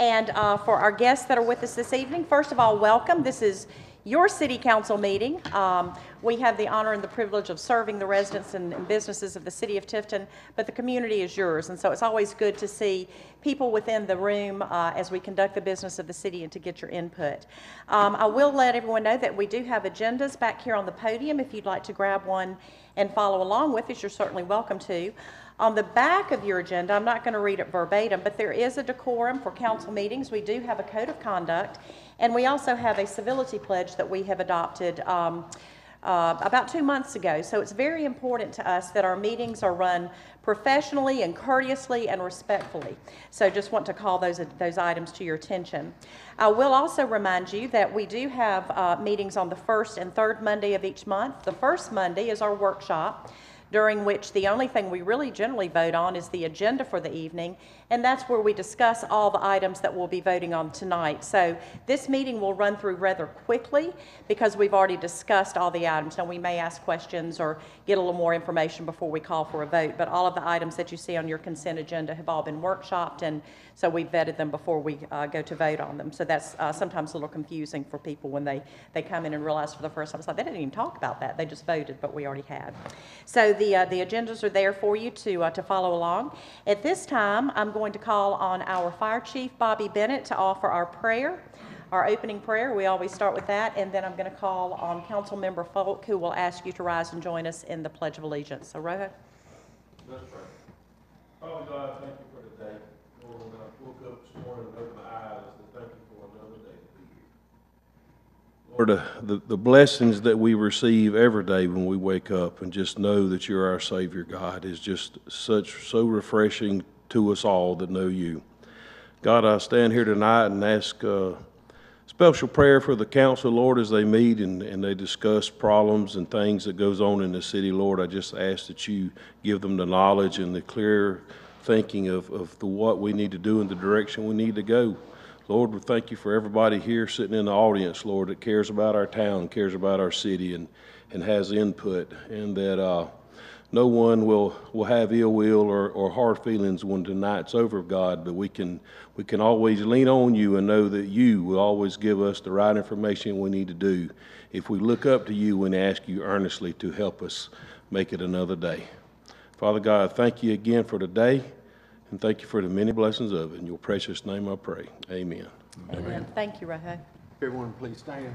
And uh, for our guests that are with us this evening, first of all, welcome. This is your city council meeting. Um, We have the honor and the privilege of serving the residents and and businesses of the city of Tifton, but the community is yours. And so it's always good to see people within the room uh, as we conduct the business of the city and to get your input. Um, I will let everyone know that we do have agendas back here on the podium. If you'd like to grab one and follow along with us, you're certainly welcome to. On the back of your agenda, I'm not going to read it verbatim, but there is a decorum for council meetings. We do have a code of conduct, and we also have a civility pledge that we have adopted um, uh, about two months ago. So it's very important to us that our meetings are run professionally and courteously and respectfully. So just want to call those, those items to your attention. I will also remind you that we do have uh, meetings on the first and third Monday of each month. The first Monday is our workshop during which the only thing we really generally vote on is the agenda for the evening, and that's where we discuss all the items that we'll be voting on tonight. So this meeting will run through rather quickly because we've already discussed all the items. Now, we may ask questions or get a little more information before we call for a vote, but all of the items that you see on your consent agenda have all been workshopped, and so we vetted them before we uh, go to vote on them. So that's uh, sometimes a little confusing for people when they, they come in and realize for the first time, it's like, they didn't even talk about that. They just voted, but we already had. So the, uh, the agendas are there for you to, uh, to follow along. At this time, I'm going to call on our Fire Chief, Bobby Bennett, to offer our prayer, our opening prayer. We always start with that, and then I'm going to call on Council Member Folk, who will ask you to rise and join us in the Pledge of Allegiance. So, Rojo? Let's pray. Father God, thank you for today. Lord, when I woke up this morning and opened my eyes, I thank you for another day to be here. Lord, uh, the, the blessings that we receive every day when we wake up and just know that you're our Savior, God, is just such, so refreshing to us all that know you. God, I stand here tonight and ask uh, special prayer for the council, Lord, as they meet and, and they discuss problems and things that goes on in the city, Lord. I just ask that you give them the knowledge and the clear thinking of, of the, what we need to do and the direction we need to go. Lord, we thank you for everybody here sitting in the audience, Lord, that cares about our town, cares about our city, and, and has input, and that uh, no one will, will have ill will or, or hard feelings when tonight's over, God, but we can, we can always lean on you and know that you will always give us the right information we need to do if we look up to you and ask you earnestly to help us make it another day. Father God, thank you again for today, and thank you for the many blessings of it. In your precious name I pray. Amen. Amen. Thank you, Rojo. Everyone, please stand.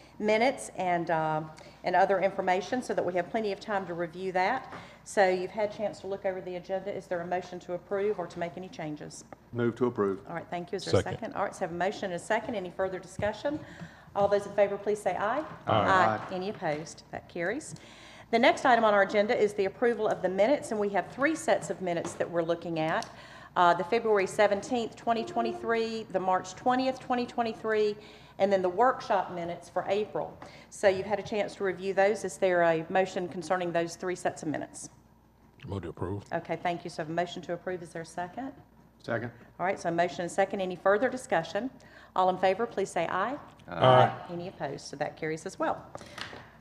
minutes and, uh, and other information, so that we have plenty of time to review that. So you've had a chance to look over the agenda. Is there a motion to approve or to make any changes? Move to approve. All right, thank you. Is there a Second. second? All right, so have a motion and a second. Any further discussion? All those in favor, please say aye. Aye. Any opposed? That carries. The next item on our agenda is the approval of the minutes, and we have three sets of minutes that we're looking at. Uh, The February 17th, 2023, the March 20th, 2023, and then the workshop minutes for April. So you've had a chance to review those. Is there a motion concerning those three sets of minutes? Move to approve. Okay, thank you. So I have a motion to approve. Is there a second? Second. All right, so a motion and second. Any further discussion? All in favor, please say aye. Aye. Any opposed? So that carries as well.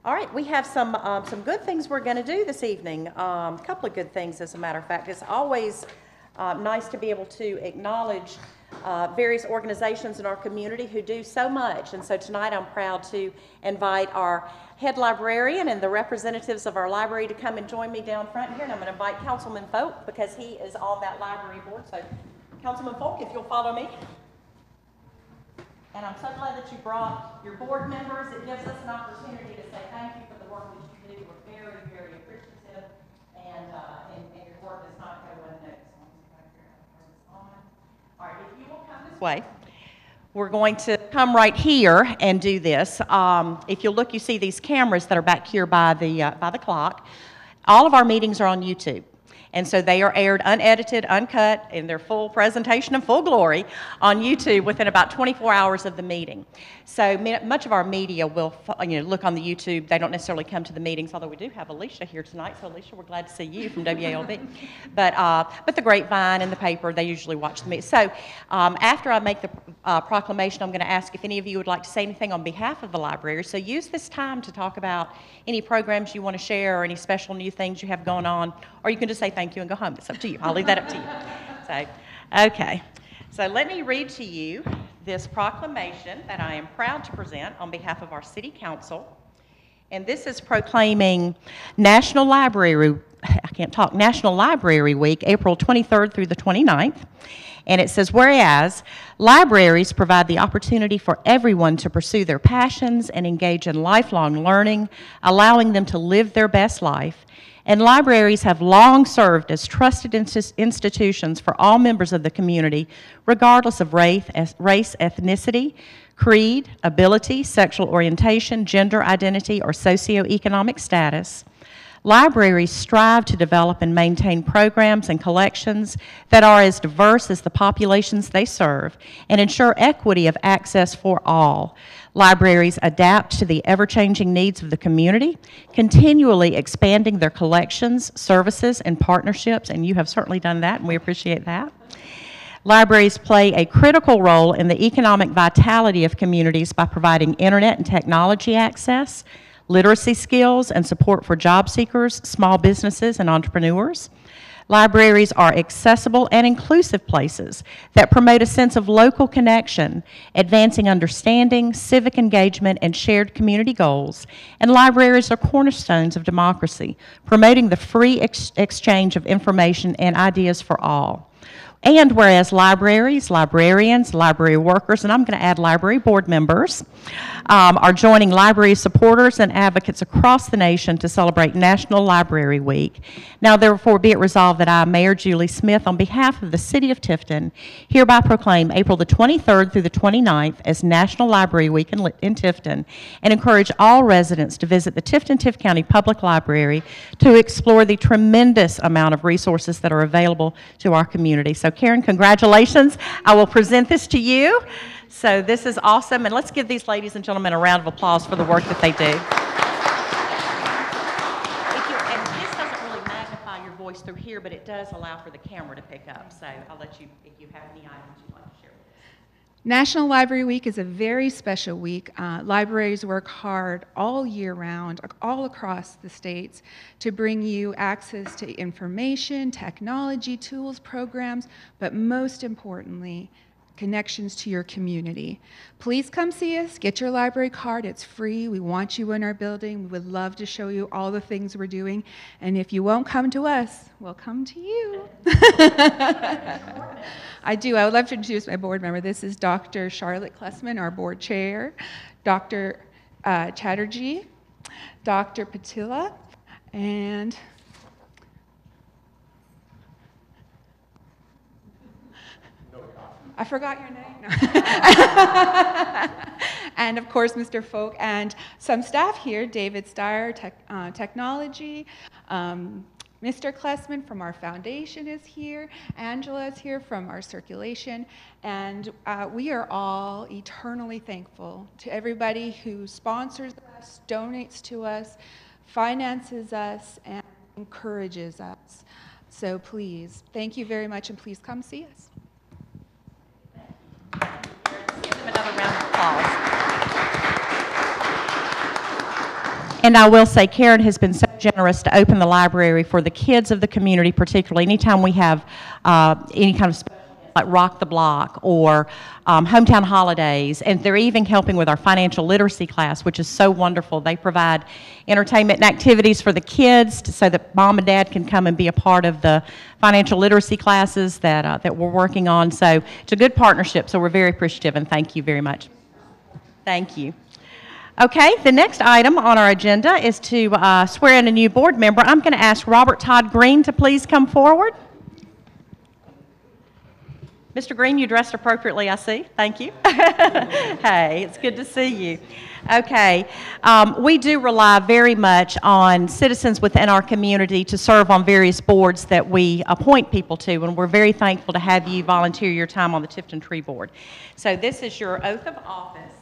All right, we have some, um, some good things we're going to do this evening. Um, A couple of good things, as a matter of fact. It's always uh, nice to be able to acknowledge uh, various organizations in our community who do so much. And so tonight, I'm proud to invite our head librarian and the representatives of our library to come and join me down front here. And I'm going to invite Councilman Folk, because he is on that library board. So Councilman Folk, if you'll follow me. And I'm so glad that you brought your board members. It gives us an opportunity to say thank you for the work that you do. We're very, very appreciative, and, uh, and, and your work does not go unnoticed. Let me see if I can figure out how to turn this on. All right, if you will come this way. We're going to come right here and do this. Um, if you'll look, you see these cameras that are back here by the, uh, by the clock. All of our meetings are on YouTube. And so they are aired unedited, uncut, in their full presentation and full glory on YouTube within about 24 hours of the meeting. So much of our media will, you know, look on the YouTube. They don't necessarily come to the meetings, although we do have Alicia here tonight. So Alicia, we're glad to see you from WALB. But, uh, but the grapevine and the paper, they usually watch the meeting. So um, after I make the uh, proclamation, I'm going to ask if any of you would like to say anything on behalf of the library. So use this time to talk about any programs you want to share or any special new things you have going on, or you can just say thank you and go home. It's up to you. I'll leave that up to you. So, okay. So let me read to you this proclamation that I am proud to present on behalf of our city council. And this is proclaiming National Library, I can't talk, National Library Week, April 23rd through the 29th. And it says, whereas libraries provide the opportunity for everyone to pursue their passions and engage in lifelong learning, allowing them to live their best life. And libraries have long served as trusted institutions for all members of the community, regardless of race, ethnicity, creed, ability, sexual orientation, gender identity, or socioeconomic status. Libraries strive to develop and maintain programs and collections that are as diverse as the populations they serve and ensure equity of access for all. Libraries adapt to the ever changing needs of the community, continually expanding their collections, services, and partnerships, and you have certainly done that, and we appreciate that. Libraries play a critical role in the economic vitality of communities by providing internet and technology access, literacy skills, and support for job seekers, small businesses, and entrepreneurs. Libraries are accessible and inclusive places that promote a sense of local connection, advancing understanding, civic engagement, and shared community goals. And libraries are cornerstones of democracy, promoting the free ex- exchange of information and ideas for all. And whereas libraries, librarians, library workers, and I'm going to add library board members, um, are joining library supporters and advocates across the nation to celebrate National Library Week. Now, therefore, be it resolved that I, Mayor Julie Smith, on behalf of the City of Tifton, hereby proclaim April the 23rd through the 29th as National Library Week in, in Tifton and encourage all residents to visit the Tifton Tift County Public Library to explore the tremendous amount of resources that are available to our community. So, Karen, congratulations. I will present this to you. So, this is awesome. And let's give these ladies and gentlemen a round of applause for the work that they do. If you- And this doesn't really magnify your voice through here, but it does allow for the camera to pick up. So, I'll let you, if you have any items you'd like to share with us. National Library Week is a very special week. Uh, libraries work hard all year round, all across the states, to bring you access to information, technology, tools, programs, but most importantly, connections to your community. Please come see us, get your library card, it's free. We want you in our building. We would love to show you all the things we're doing. And if you won't come to us, we'll come to you. I do. I would love to introduce my board member. This is Dr. Charlotte Klessman, our board chair, Dr. Uh, Chatterjee, Dr. Patilla, and I forgot your name. No. and of course, Mr. Folk and some staff here David Steyer, tech, uh, Technology. Um, Mr. Klessman from our foundation is here. Angela is here from our circulation. And uh, we are all eternally thankful to everybody who sponsors us, donates to us, finances us, and encourages us. So please, thank you very much, and please come see us. And I will say, Karen has been so generous to open the library for the kids of the community, particularly anytime we have uh, any kind of like Rock the Block or um, Hometown Holidays, and they're even helping with our financial literacy class, which is so wonderful. They provide entertainment and activities for the kids to, so that mom and dad can come and be a part of the financial literacy classes that, uh, that we're working on. So it's a good partnership, so we're very appreciative, and thank you very much. Thank you. Okay, the next item on our agenda is to uh, swear in a new board member. I'm going to ask Robert Todd Green to please come forward. Mr. Green, you dressed appropriately, I see. Thank you. hey, it's good to see you. Okay, um, we do rely very much on citizens within our community to serve on various boards that we appoint people to, and we're very thankful to have you volunteer your time on the Tifton Tree Board. So this is your oath of office.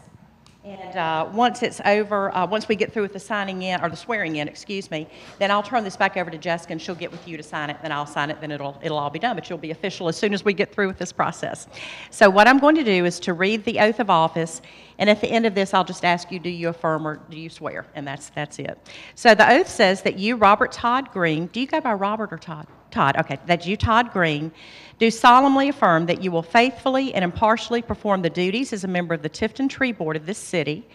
And uh, once it's over, uh, once we get through with the signing in, or the swearing in, excuse me, then I'll turn this back over to Jessica, and she'll get with you to sign it, then I'll sign it, then it'll, it'll all be done, but you'll be official as soon as we get through with this process. So what I'm going to do is to read the oath of office, and at the end of this, I'll just ask you, do you affirm or do you swear? And that's, that's it. So the oath says that you, Robert Todd Green, do you go by Robert or Todd? Todd, okay, that you, Todd Green, do solemnly affirm that you will faithfully and impartially perform the duties as a member of the Tifton Tree Board of this city,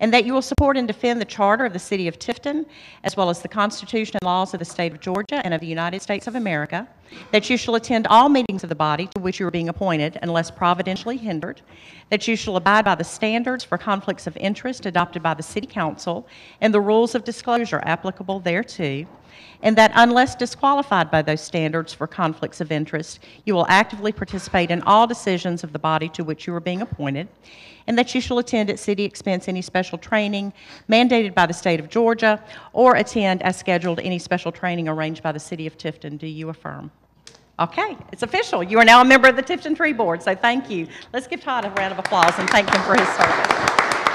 and that you will support and defend the Charter of the City of Tifton, as well as the Constitution and laws of the State of Georgia and of the United States of America, that you shall attend all meetings of the body to which you are being appointed unless providentially hindered, that you shall abide by the standards for conflicts of interest adopted by the City Council and the rules of disclosure applicable thereto, and that unless disqualified by those standards for conflicts of interest, you will actively participate in all decisions of the body to which you are being appointed, and that you shall attend at city expense any special training mandated by the state of Georgia, or attend as scheduled any special training arranged by the city of Tifton. Do you affirm? Okay, it's official. You are now a member of the Tifton Tree Board, so thank you. Let's give Todd a round of applause and thank him for his service.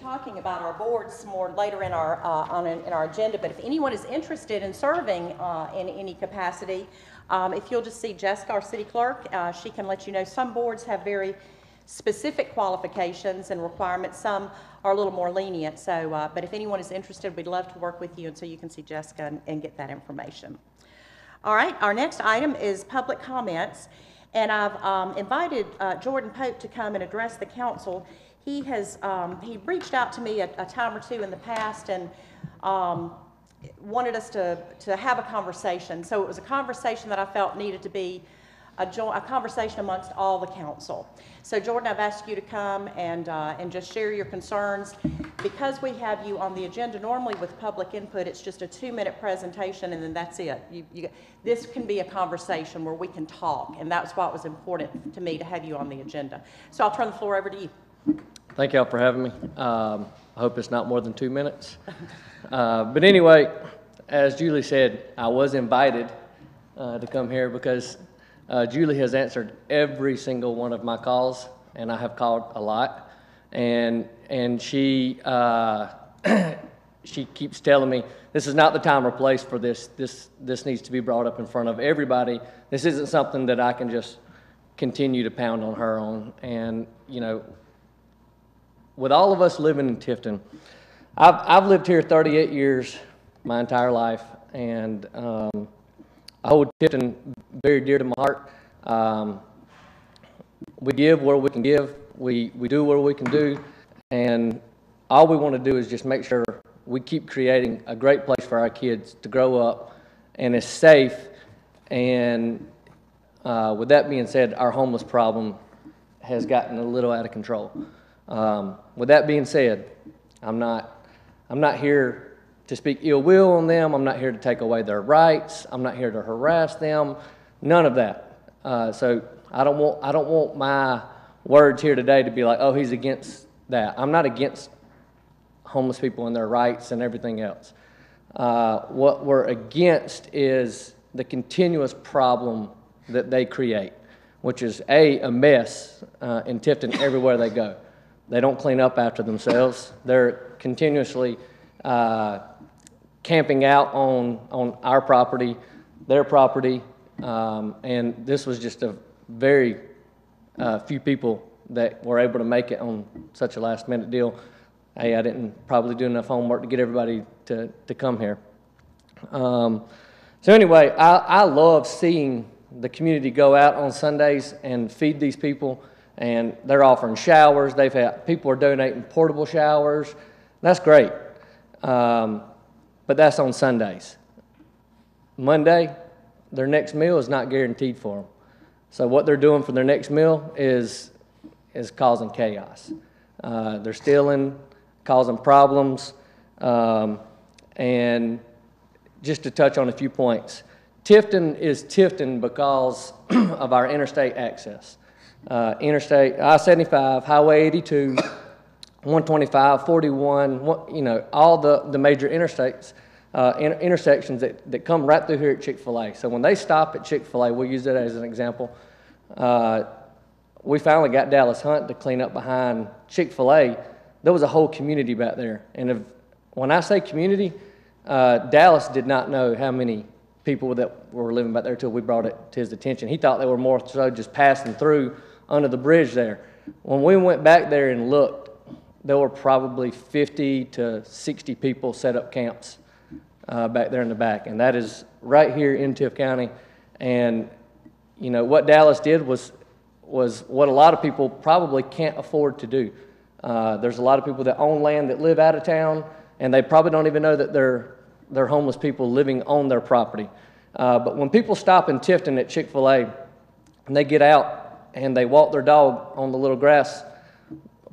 Talking about our boards more later in our, uh, on, an- in our agenda, but if anyone is interested in serving uh, in any capacity, um, if you'll just see Jessica, our city clerk, uh, she can let you know. Some boards have very specific qualifications and requirements, some are a little more lenient, so, uh, but if anyone is interested, we'd love to work with you, and so you can see Jessica and- and get that information. All right, our next item is public comments, and I've um, invited uh, Jordan Pope to come and address the council. He has, um, he reached out to me a a time or two in the past and um, wanted us to, to have a conversation. So it was a conversation that I felt needed to be a a conversation amongst all the council. So Jordan, I've asked you to come and, uh, and just share your concerns. Because we have you on the agenda, normally with public input, it's just a two-minute presentation and then that's it. You, you, this can be a conversation where we can talk, and that's why it was important to me to have you on the agenda. So I'll turn the floor over to you. Thank y'all for having me. Um, I hope it's not more than two minutes. Uh, But anyway, as Julie said, I was invited uh, to come here because uh, Julie has answered every single one of my calls, and I have called a lot. And, and she, uh, she keeps telling me, this is not the time or place for this. This, this needs to be brought up in front of everybody. This isn't something that I can just continue to pound on her on. And, you know, with all of us living in Tifton, I've, I've lived here 38 years, my entire life, and um, I hold Tifton very dear to my heart. Um, we give where we can give, we, we do where we can do, and all we want to do is just make sure we keep creating a great place for our kids to grow up and is safe. And uh, with that being said, our homeless problem has gotten a little out of control. Um, with that being said, I'm not, I'm not here to speak ill will on them. I'm not here to take away their rights. I'm not here to harass them. None of that. Uh, so I don't want, I don't want my words here today to be like, oh, he's against that. I'm not against homeless people and their rights and everything else. Uh, what we're against is the continuous problem that they create, which is A, a mess uh, in Tifton everywhere they go. They don't clean up after themselves. They're continuously uh, camping out on, on our property, their property, um, and this was just a very uh, few people that were able to make it on such a last minute deal. Hey, I didn't probably do enough homework to get everybody to, to come here. Um, so anyway, I, I love seeing the community go out on Sundays and feed these people, and they're offering showers. They've had people are donating portable showers. That's great, um, but that's on Sundays. Monday, their next meal is not guaranteed for them. So what they're doing for their next meal is, is causing chaos. Uh, they're stealing, causing problems, um, and just to touch on a few points. Tifton is Tifton because of our interstate access. Uh, interstate I-75, Highway 82, 125, 41, one- you know, all the, the major interstates, uh, inter- intersections that, that come right through here at Chick-fil-A. So when they stop at Chick-fil-A, we'll use that as an example. Uh, we finally got Dallas Hunt to clean up behind Chick-fil-A. There was a whole community back there. And if, when I say community, uh, Dallas did not know how many people that were living back there until we brought it to his attention. He thought they were more so just passing through under the bridge there. When we went back there and looked, there were probably 50 to 60 people set up camps uh, back there in the back, and that is right here in Tift County. And you know what Dallas did was was what a lot of people probably can't afford to do. Uh, there's a lot of people that own land that live out of town, and they probably don't even know that they're they're homeless people living on their property. Uh, but when people stop in Tifton at Chick Fil A, and they get out and they walk their dog on the little grass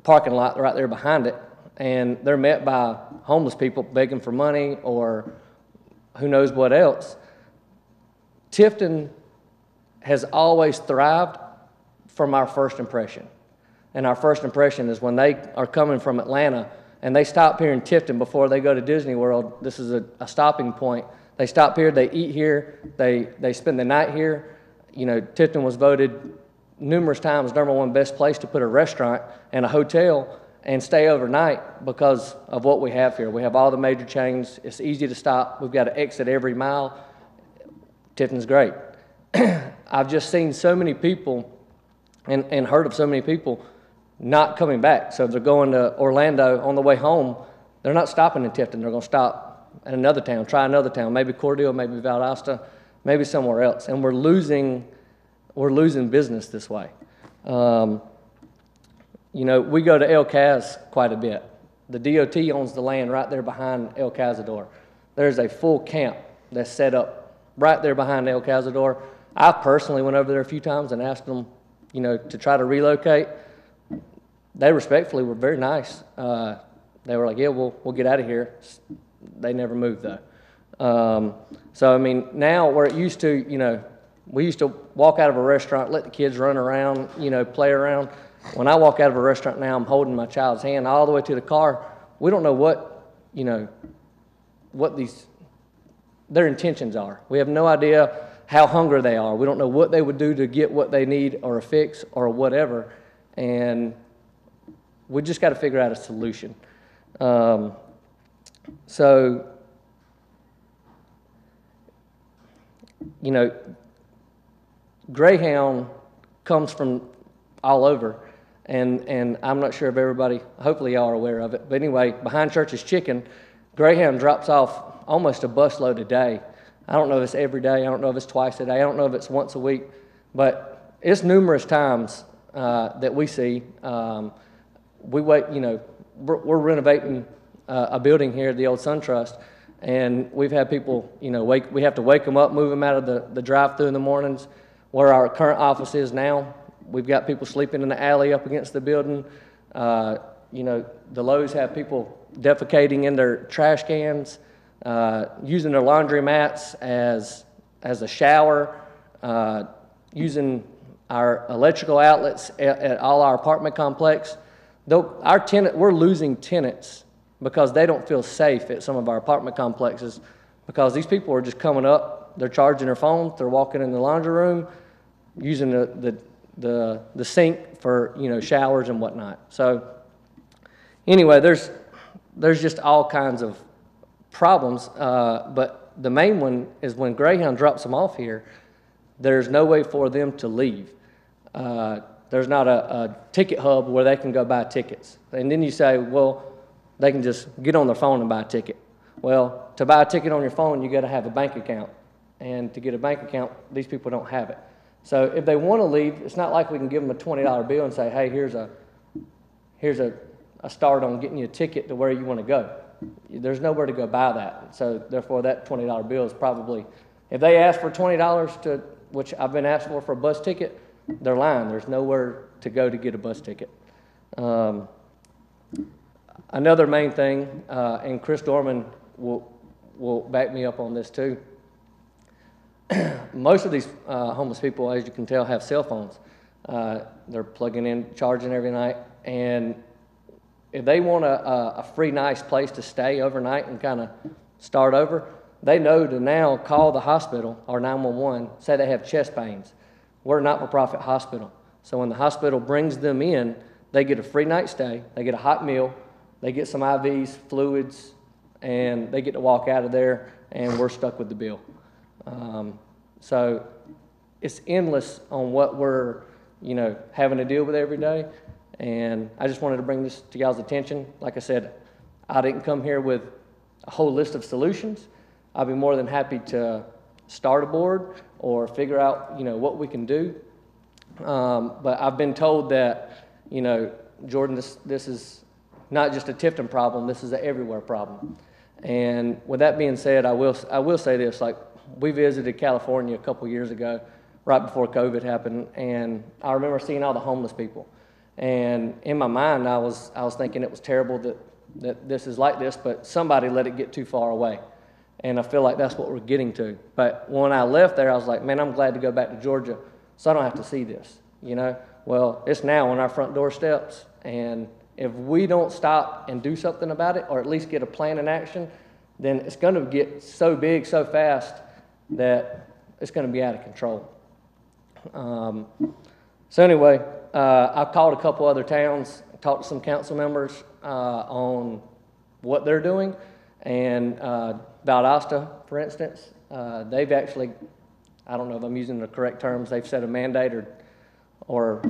parking lot right there behind it, and they're met by homeless people begging for money or who knows what else. Tifton has always thrived from our first impression. And our first impression is when they are coming from Atlanta and they stop here in Tifton before they go to Disney World, this is a, a stopping point. They stop here, they eat here, they, they spend the night here. You know, Tifton was voted numerous times number one best place to put a restaurant and a hotel and stay overnight because of what we have here. We have all the major chains. It's easy to stop. We've got to exit every mile. Tifton's great. I've just seen so many people and, and heard of so many people not coming back. So they're going to Orlando on the way home, they're not stopping in Tifton. They're going to stop in another town, try another town, maybe Cordele, maybe Valdosta, maybe somewhere else. And we're losing, we're losing business this way. Um, you know, we go to El Caz quite a bit. The DOT owns the land right there behind El Cazador. There's a full camp that's set up right there behind El Cazador. I personally went over there a few times and asked them, you know, to try to relocate. They respectfully were very nice. Uh, they were like, "Yeah, we'll we'll get out of here." They never moved though. Um, so I mean, now where it used to, you know, we used to walk out of a restaurant, let the kids run around, you know, play around. When I walk out of a restaurant now, I'm holding my child's hand all the way to the car. We don't know what, you know, what these their intentions are. We have no idea how hungry they are. We don't know what they would do to get what they need or a fix or whatever. And we just got to figure out a solution. Um, so, you know, Greyhound comes from all over. And, and I'm not sure if everybody, hopefully y'all are aware of it. But anyway, behind Church's Chicken, Greyhound drops off almost a busload a day. I don't know if it's every day. I don't know if it's twice a day. I don't know if it's once a week. But it's numerous times uh, that we see. Um, we wait, you know, we're, we're renovating uh, a building here, at the old Sun Trust, and we've had people, you know, wake, we have to wake them up, move them out of the, the drive-through in the mornings. Where our current office is now, we've got people sleeping in the alley up against the building. Uh, you know, the Lowe's have people defecating in their trash cans, uh, using their laundry mats as, as a shower, uh, using our electrical outlets at, at all our apartment complex. Though our tenant, we're losing tenants because they don't feel safe at some of our apartment complexes because these people are just coming up, they're charging their phones, they're walking in the laundry room, using the, the, the, the sink for, you know, showers and whatnot. So anyway, there's, there's just all kinds of problems, uh, but the main one is when Greyhound drops them off here, there's no way for them to leave. Uh, there's not a, a ticket hub where they can go buy tickets. And then you say, well, they can just get on their phone and buy a ticket. Well, to buy a ticket on your phone, you got to have a bank account. And to get a bank account, these people don't have it. So if they want to leave, it's not like we can give them a $20 bill and say, hey, here's a, here's a, a start on getting you a ticket to where you want to go. There's nowhere to go buy that. So therefore, that $20 bill is probably, if they ask for $20 to, which I've been asked for for a bus ticket, they're lying. There's nowhere to go to get a bus ticket. Um, another main thing, uh, and Chris Dorman will, will back me up on this too. Most of these uh, homeless people, as you can tell, have cell phones. Uh, they're plugging in, charging every night, and if they want a, a, a free, nice place to stay overnight and kind of start over, they know to now call the hospital or 911, say they have chest pains. We're a not for profit hospital. So when the hospital brings them in, they get a free night stay, they get a hot meal, they get some IVs, fluids, and they get to walk out of there, and we're stuck with the bill. Um, so it's endless on what we're, you know, having to deal with every day. And I just wanted to bring this to y'all's attention. Like I said, I didn't come here with a whole list of solutions. I'd be more than happy to start a board or figure out, you know, what we can do. Um, but I've been told that, you know, Jordan, this, this is not just a Tifton problem, this is an everywhere problem. And with that being said, I will, I will say this, like, we visited California a couple years ago, right before COVID happened, and I remember seeing all the homeless people. And in my mind, I was, I was thinking it was terrible that, that this is like this, but somebody let it get too far away. And I feel like that's what we're getting to. But when I left there, I was like, man, I'm glad to go back to Georgia so I don't have to see this, you know? Well, it's now on our front doorsteps, and if we don't stop and do something about it, or at least get a plan in action, then it's going to get so big so fast that it's going to be out of control. Um, so anyway, uh, I've called a couple other towns, talked to some council members uh, on what they're doing, and uh, Valdosta, for instance, uh, they've actually, I don't know if I'm using the correct terms, they've set a mandate or, or,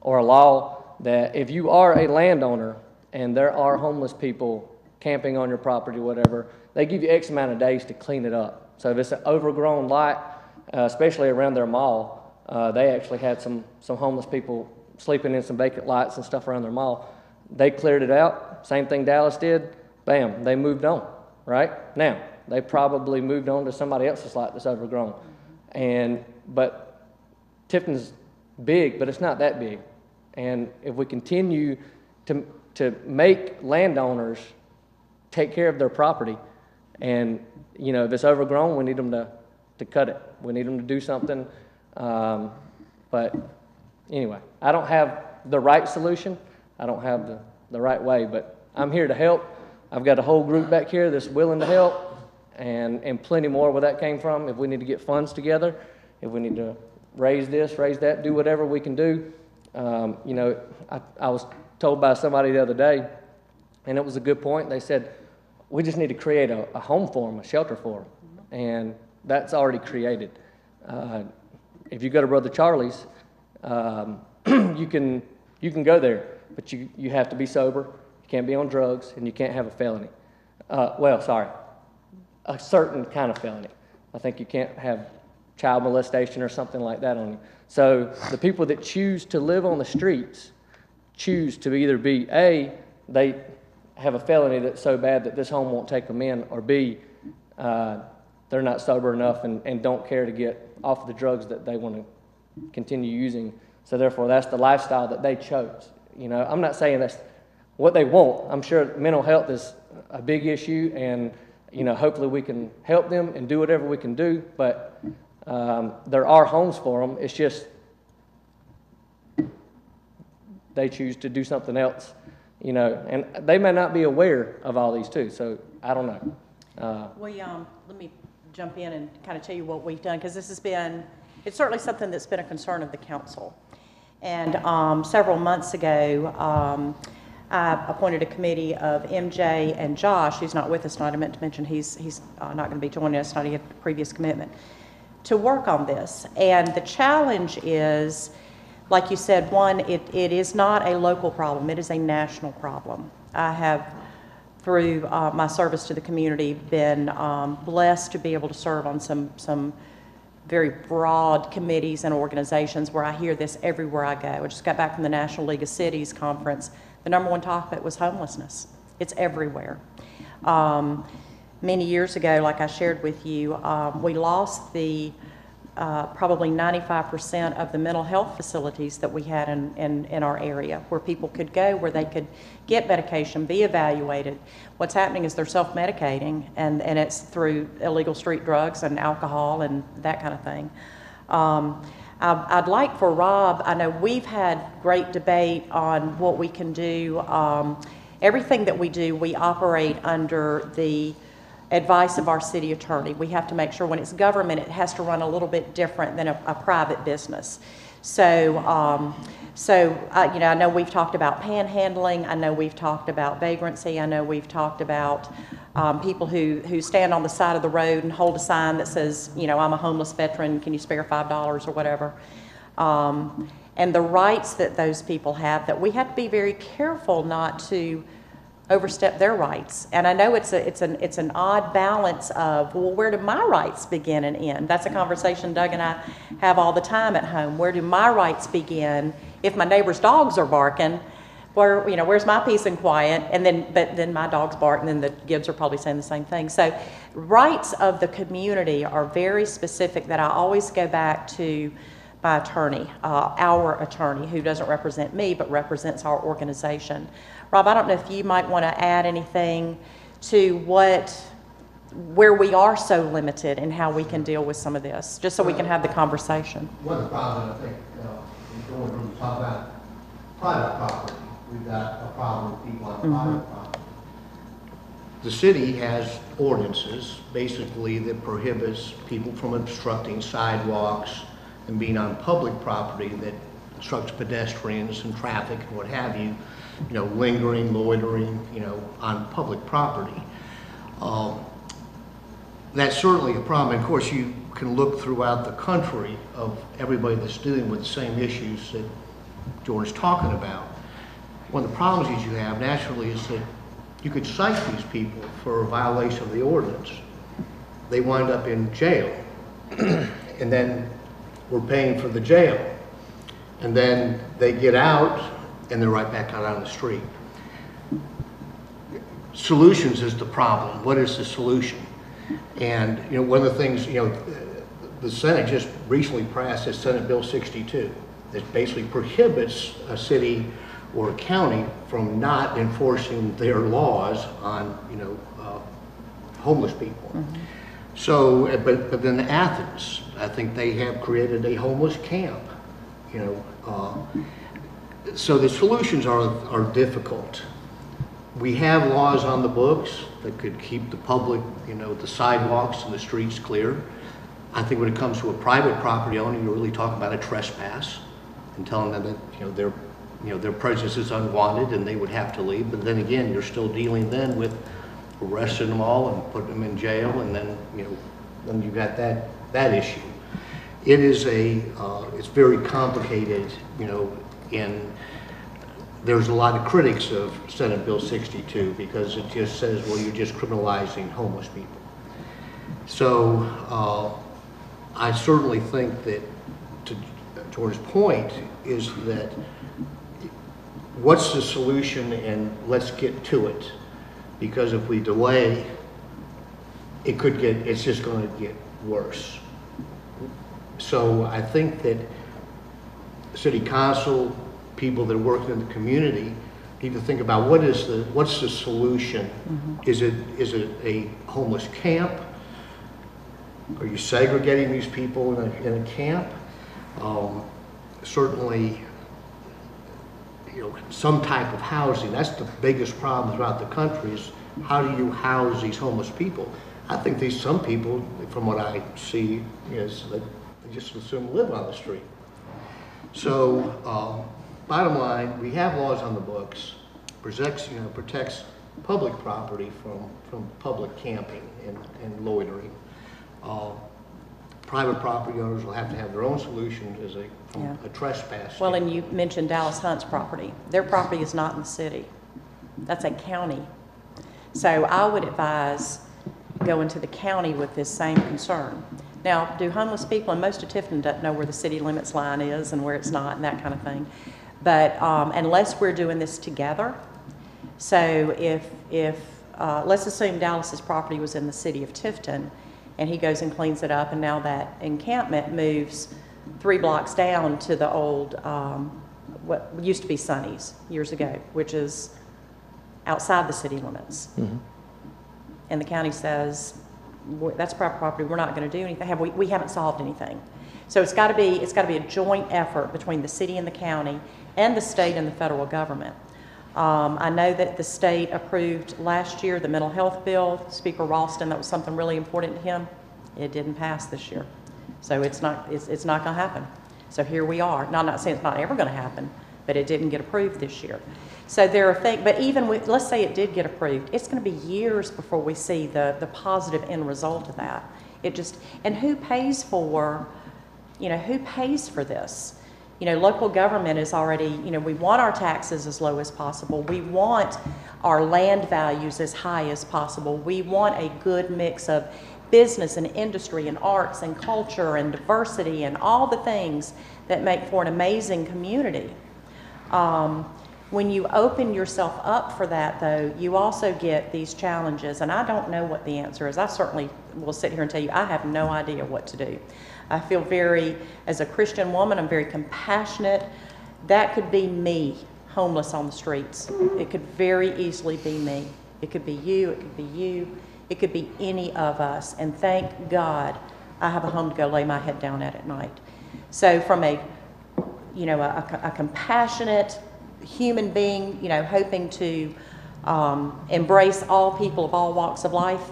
or a law that if you are a landowner and there are homeless people camping on your property, whatever, they give you X amount of days to clean it up. So if it's an overgrown lot, uh, especially around their mall, uh, they actually had some, some homeless people sleeping in some vacant lots and stuff around their mall. They cleared it out. Same thing Dallas did. Bam, they moved on, right? Now, they probably moved on to somebody else's lot that's overgrown. And, but Tifton's big, but it's not that big. And if we continue to, to make landowners take care of their property, and, you know, if it's overgrown, we need them to, to cut it. We need them to do something. Um, but anyway, I don't have the right solution. I don't have the, the right way, but I'm here to help. I've got a whole group back here that's willing to help and, and plenty more where that came from. If we need to get funds together, if we need to raise this, raise that, do whatever we can do. Um, you know, I, I was told by somebody the other day, and it was a good point. They said, we just need to create a, a home for them, a shelter for them. And that's already created. Uh, if you go to Brother Charlie's, um, you, can, you can go there, but you, you have to be sober, you can't be on drugs, and you can't have a felony. Uh, well, sorry, a certain kind of felony. I think you can't have child molestation or something like that on you. So the people that choose to live on the streets choose to either be A, they have a felony that's so bad that this home won't take them in, or B, uh, they're not sober enough and, and don't care to get off the drugs that they want to continue using. So therefore, that's the lifestyle that they chose. You know, I'm not saying that's what they want. I'm sure mental health is a big issue, and you know, hopefully we can help them and do whatever we can do. But um, there are homes for them. It's just they choose to do something else, you know, and they may not be aware of all these too. So I don't know. Uh, We, um, let me jump in and kind of tell you what we've done, because this has been, it's certainly something that's been a concern of the council. And, um, several months ago, um, I appointed a committee of MJ and Josh, who's not with us tonight. I meant to mention he's, he's uh, not going to be joining us tonight. He had a previous commitment to work on this. And the challenge is, like you said, one, it, it is not a local problem. It is a national problem. I have, through uh, my service to the community, been um, blessed to be able to serve on some, some very broad committees and organizations where I hear this everywhere I go. I just got back from the National League of Cities conference. The number one topic was homelessness. It's everywhere. Um, many years ago, like I shared with you, um, we lost the uh, probably 95% of the mental health facilities that we had in, in, in our area, where people could go, where they could get medication, be evaluated. What's happening is they're self-medicating, and, and it's through illegal street drugs and alcohol and that kind of thing. Um, I- I'd like for Rob, I know we've had great debate on what we can do. Um, Everything that we do, we operate under the advice of our city attorney. We have to make sure when it's government, it has to run a little bit different than a, a private business. So, um, so, uh, you know, I know we've talked about panhandling, I know we've talked about vagrancy, I know we've talked about, um, people who, who stand on the side of the road and hold a sign that says, you know, I'm a homeless veteran, can you spare five dollars or whatever? Um, and the rights that those people have, that we have to be very careful not to overstep their rights. And I know it's a, it's an, it's an odd balance of, well, where do my rights begin and end? That's a conversation Doug and I have all the time at home. Where do my rights begin if my neighbor's dogs are barking? Where, you know, where's my peace and quiet? And then, but then my dogs bark, and then the Gibbs are probably saying the same thing. So, rights of the community are very specific that I always go back to my attorney, uh, our attorney, who doesn't represent me but represents our organization. Rob, I don't know if you might want to add anything to what, where we are so limited and how we can deal with some of this, just so we can have the conversation. One of the problems, I think, uh, in going when we talk about private property, we've got a problem with people on private property. The city has ordinances, basically, that prohibits people from obstructing sidewalks and being on public property that obstructs pedestrians and traffic and what have you, you know, lingering, loitering, you know, on public property. Um, that's certainly a problem. Of course, you can look throughout the country of everybody that's dealing with the same issues that George's talking about. One of the problems that you have naturally is that you could cite these people for a violation of the ordinance. They wind up in jail. And then we're paying for the jail. And then they get out and they're right back out on the street. Solutions is the problem. What is the solution? And, you know, one of the things, you know, the Senate just recently passed this Senate Bill 62 that basically prohibits a city or a county from not enforcing their laws on, you know, uh, homeless people. So, uh, but, but then Athens, I think they have created a homeless camp, you know. Uh, So the solutions are, are difficult. We have laws on the books that could keep the public, you know, the sidewalks and the streets clear. I think when it comes to a private property owner, you're really talking about a trespass and telling them that, you know, their, you know, their presence is unwanted and they would have to leave. But then again, you're still dealing then with arresting them all and putting them in jail and then, you know, then you got that, that issue. It is a, uh, it's very complicated, you know, and there's a lot of critics of Senate Bill 62 because it just says, well, you're just criminalizing homeless people. So uh, I certainly think that, to George's point, is that what's the solution and let's get to it. Because if we delay, it could get, it's just going to get worse. So I think that city council, people that are working in the community, need to think about what is the, what's the solution? Is it, is it a homeless camp? Are you segregating these people in a, in a camp? Um, Certainly, you know, some type of housing, that's the biggest problem throughout the country is how do you house these homeless people? I think these, some people, from what I see, is that just assume live on the street. So, um, bottom line, we have laws on the books, protects, you know, protects public property from, from public camping and, and loitering. Uh, Private property owners will have to have their own solution as a, from Yeah. a trespass. Well, and you mentioned Dallas Hunt's property. Their property is not in the city. That's a county. So I would advise going to the county with this same concern. Now, do homeless people, and most of Tifton doesn't know where the city limits line is and where it's not and that kind of thing. But um, unless we're doing this together, so if, if, uh, let's assume Dallas's property was in the city of Tifton, and he goes and cleans it up, and now that encampment moves three blocks down to the old, um, what used to be Sunny's years ago, which is outside the city limits. And the county says, "W- that's private property, we're not gonna do anything, have, we, we haven't solved anything. So it's gotta be, it's gotta be a joint effort between the city and the county, and the state and the federal government. Um, I know that the state approved last year the mental health bill, Speaker Ralston, that was something really important to him. It didn't pass this year. So it's not, it's, it's not gonna happen. So here we are. Now, I'm not saying it's not ever gonna happen, but it didn't get approved this year. So there are things, but even with, let's say it did get approved, it's gonna be years before we see the, the positive end result of that. It just, and who pays for, you know, who pays for this? You know, local government is already, you know, we want our taxes as low as possible. We want our land values as high as possible. We want a good mix of business and industry and arts and culture and diversity and all the things that make for an amazing community. Um, when you open yourself up for that, though, you also get these challenges, and I don't know what the answer is. I certainly will sit here and tell you I have no idea what to do. I feel very, as a Christian woman, I'm very compassionate. That could be me, homeless on the streets. It could very easily be me. It could be you, it could be you, it could be any of us. And thank God I have a home to go lay my head down at at night. So, from a you know, a, a compassionate human being, you know, hoping to um, embrace all people of all walks of life,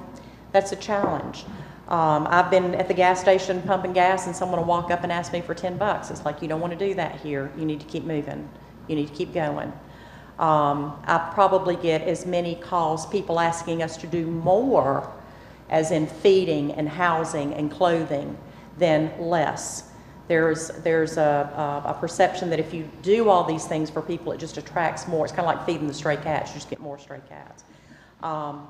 that's a challenge. Um, I've been at the gas station pumping gas, and someone will walk up and ask me for 10 bucks. It's like, you don't want to do that here. You need to keep moving. You need to keep going. Um, I probably get as many calls, people asking us to do more, as in feeding and housing and clothing, than less. There's, there's a, a, a perception that if you do all these things for people, it just attracts more. It's kind of like feeding the stray cats, you just get more stray cats. Um,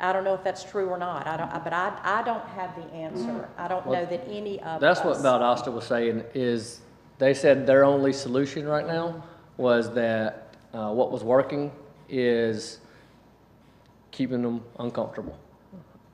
I don't know if that's true or not, I don't, but I, I don't have the answer. I don't know that any of us. That's what Valdosta was saying, is they said their only solution right now was that, uh, what was working is keeping them uncomfortable.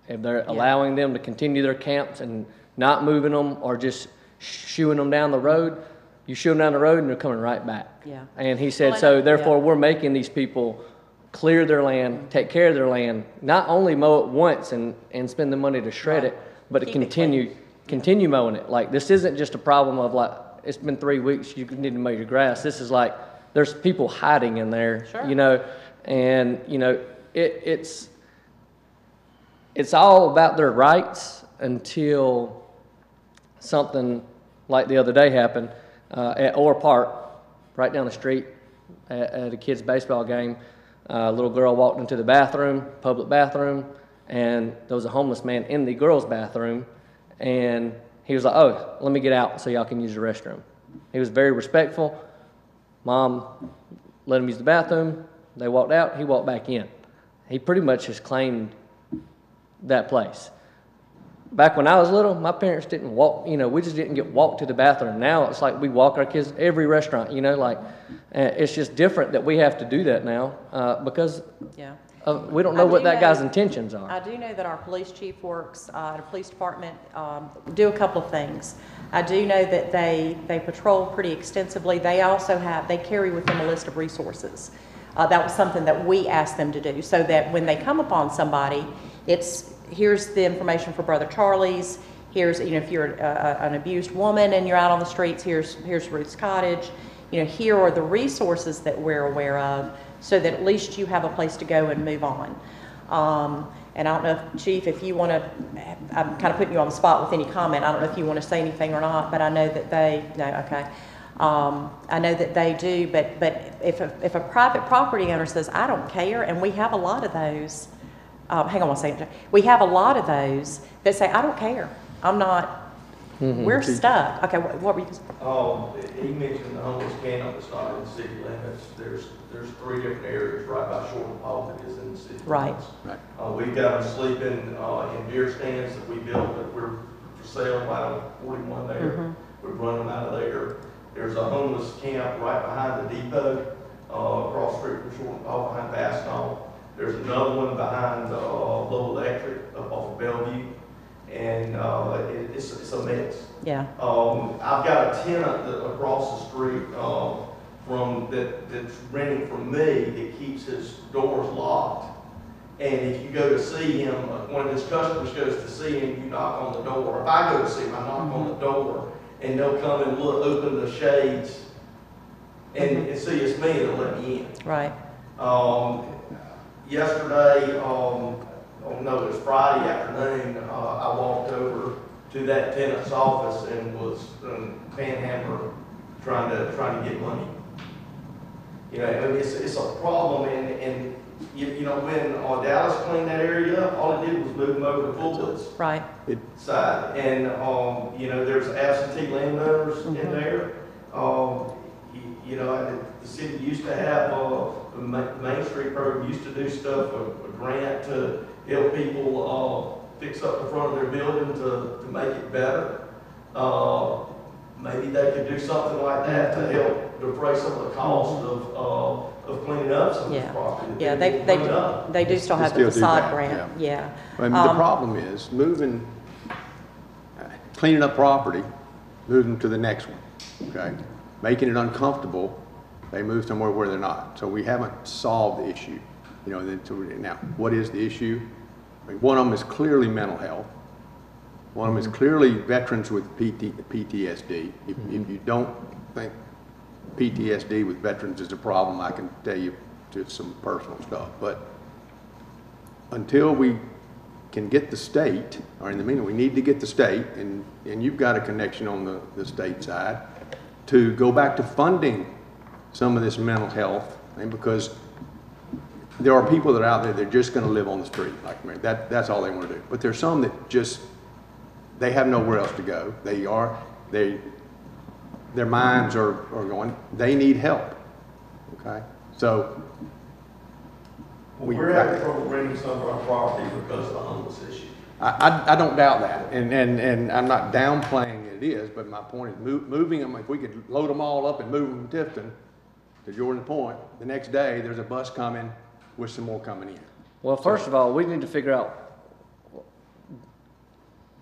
If they're allowing them to continue their camps and not moving them or just shooing them down the road, you shoo them down the road and they're coming right back. Yeah. And he said, and- so therefore, yeah. we're making these people clear their land, mm-hmm. take care of their land, not only mow it once and, and spend the money to shred Right. it, but to Keep it clean. continue, continue mowing it. Like, this isn't just a problem of like, it's been three weeks, you need to mow your grass. This is like, there's people hiding in there, Sure. you know? And, you know, it, it's, it's all about their rights until something like the other day happened uh, at Orr Park, right down the street at, at a kid's baseball game. Uh, a little girl walked into the bathroom, public bathroom, and there was a homeless man in the girls' bathroom. And he was like, Oh, let me get out so y'all can use the restroom. He was very respectful. Mom let him use the bathroom. They walked out, he walked back in. He pretty much has claimed that place. Back when I was little, my parents didn't walk, you know, we just didn't get walked to the bathroom. Now it's like we walk our kids every restaurant, you know, like, uh, it's just different that we have to do that now uh, because Yeah. of, we don't know what that know- guy's intentions are. I do know that our police chief works uh, at a police department, um, do a couple of things. I do know that they, they patrol pretty extensively. They also have, they carry with them a list of resources. Uh, That was something that we asked them to do, so that when they come upon somebody, it's, here's the information for Brother Charlie's, here's, you know, if you're a- a- an abused woman and you're out on the streets, here's, here's Ruth's Cottage. You know, here are the resources that we're aware of, so that at least you have a place to go and move on. Um, And I don't know, if, Chief, if you want to, I'm kind of putting you on the spot with any comment. I don't know if you want to say anything or not, but I know that they, no, okay. Um, I know that they do, but, but if a, if a private property owner says, I don't care, and we have a lot of those, um, hang on one second. We have a lot of those that say, I don't care. I'm not, we're stuck. Okay, what what were you, Um, he mentioned the homeless camp that's not in the city limits. There's, there's three different areas right by Short and Paul that is in the city Right. limits. Right. Uh, we've got them sleeping, uh, in deer stands that we built that we're for sale right on forty-one there. We're running them out of there. There's a homeless camp right behind the depot, uh, across the street from Short and Paul behind Bastow. There's another one behind, uh, Low Electric up off of Bellevue. and, uh, it, it's, it's a mess. Yeah, Um, I've got a tenant that across the street, um, from, that, that's renting from me, that keeps his doors locked. And if you go to see him, uh, one of his customers goes to see him, you knock on the door. If I go to see him, I knock on the door, and they'll come and look, open the shades, and, and see it's me, and they'll let me in. right. Um, yesterday, um, oh no, it was Friday afternoon, uh, I walked over to that tenant's office and was, um, panhandler, trying to, trying to get money. You know, I mean, it's, it's a problem and, and, you, you know, when uh, Dallas cleaned that area up, all it did was move them over to Fulwood's Right, side. And, um, you know, there's absentee landowners in there. Um, you, you know, and the city used to have, uh, the Main Street program used to do stuff, a, a grant to help people, uh, fix up the front of their building to, to make it better. Uh, maybe they could do something like that to help defray some of the cost of, uh, of cleaning up some of this yeah. property. that Yeah, they they, need they, up. do- they do still They have the still do facade that, grant, yeah. I mean, the Um, problem is moving, cleaning up property, moving to the next one, okay? Making it uncomfortable, they move somewhere where they're not. So we haven't solved the issue, you know, then, so we- now, what is the issue? I mean, one of them is clearly mental health. One of them is mm-hmm. clearly veterans with PT, PTSD. If, mm-hmm. if you don't think PTSD with veterans is a problem, I can tell you just some personal stuff. But until we can get the state, or in the meantime, we need to get the state, and, and you've got a connection on the, the state side, to go back to funding some of this mental health, and because there are people that are out there, they're just gonna live on the street, like me, that, that's all they wanna do. But there's some that just, they have nowhere else to go. They are, they, their minds are, are going, they need help, okay? So, we- We're having trouble renting some of our property because of the homeless issue. I, I, I don't doubt that, and, and, and I'm not downplaying it is, but my point is mo- moving them, if we could load them all up and move them to Tifton, to Jordan's point, the next day, there's a bus coming with some more coming in. Well, first of all, we need to figure out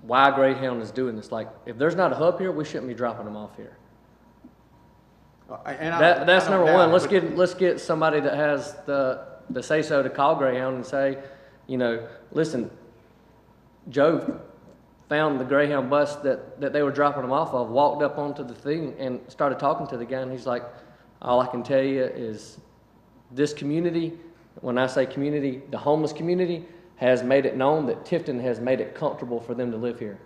why Greyhound is doing this. Like, if there's not a hub here, we shouldn't be dropping them off here. And I- That, that's number one. it, Let's get, let's get somebody that has the, the say-so to call Greyhound and say, you know, listen, Joe found the Greyhound bus that, that they were dropping them off of, walked up onto the thing and started talking to the guy, and he's like, all I can tell you is this community, when I say community, the homeless community, has made it known that Tifton has made it comfortable for them to live here.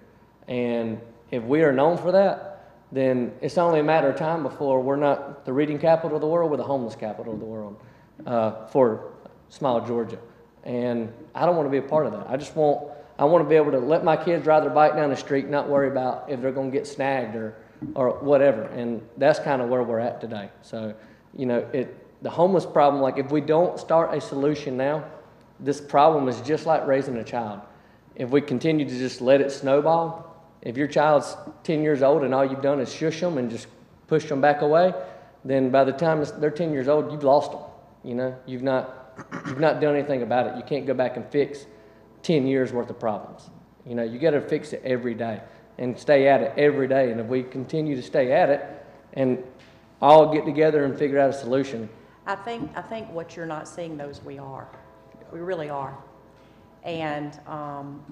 And if we are known for that, then it's only a matter of time before we're not the reading capital of the world, we're the homeless capital of the world uh, for small Georgia. And I don't want to be a part of that. I just want, I want to be able to let my kids ride their bike down the street, not worry about if they're going to get snagged or, or whatever. And that's kind of where we're at today. So, you know, it, the homeless problem, like if we don't start a solution now, this problem is just like raising a child. If we continue to just let it snowball, if your child's 10 years old and all you've done is shush them and just push them back away, then by the time they're 10 years old, you've lost them. You know, you've not, you've not done anything about it. You can't go back and fix 10 years worth of problems. You know, you got to fix it every day and stay at it every day. And if we continue to stay at it and all get together and figure out a solution, I think, I think what you're not seeing those we are. We really are. And um,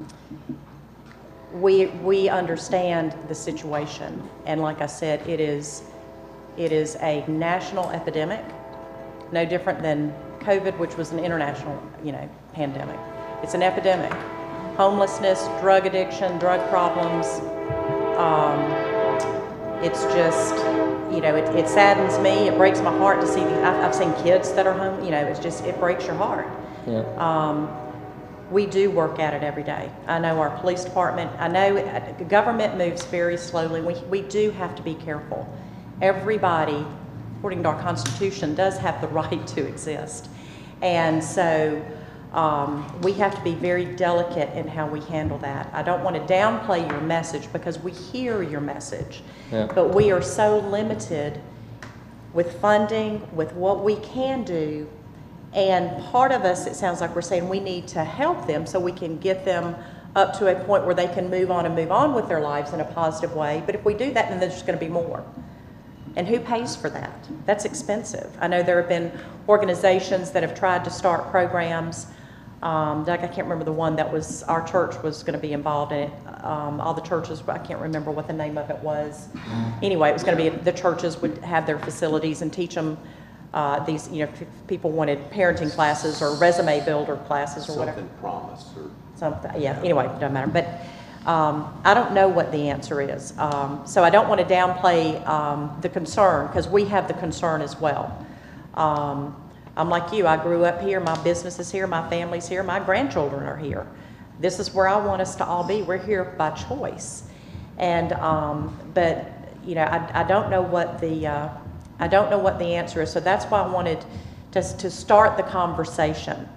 we, we understand the situation. And like I said, it is, it is a national epidemic, no different than COVID, which was an international, you know, pandemic. It's an epidemic. Homelessness, drug addiction, drug problems. Um, it's just, you know, it, it saddens me. It breaks my heart to see. The, I've, I've seen kids that are home. You know, it's just it breaks your heart. yeah. Um, we do work at it every day. I know our police department. I know uh, government moves very slowly. We we do have to be careful. Everybody, according to our Constitution, does have the right to exist, and so. Um, we have to be very delicate in how we handle that. I don't want to downplay your message because we hear your message, Yeah. but we are so limited with funding, with what we can do. And part of us, it sounds like we're saying we need to help them so we can get them up to a point where they can move on and move on with their lives in a positive way. But if we do that, then there's going to be more. And who pays for that? That's expensive. I know there have been organizations that have tried to start programs. Um, Doug, I can't remember the one that was, our church was going to be involved in it. Um, all the churches, I can't remember what the name of it was. Anyway, it was going to be, the churches would have their facilities and teach them, uh, these, you know, if people wanted parenting classes or resume builder classes or whatever Something promised or. something, yeah, anyway, it doesn't matter. But um, I don't know what the answer is. Um, So I don't want to downplay um, the concern, because we have the concern as well. Um, I'm like you, I grew up here, my business is here, my family's here, my grandchildren are here. This is where I want us to all be. We're here by choice. And, um, but, you know, I, I don't know what the, uh, I don't know what the answer is. So that's why I wanted to, to start the conversation.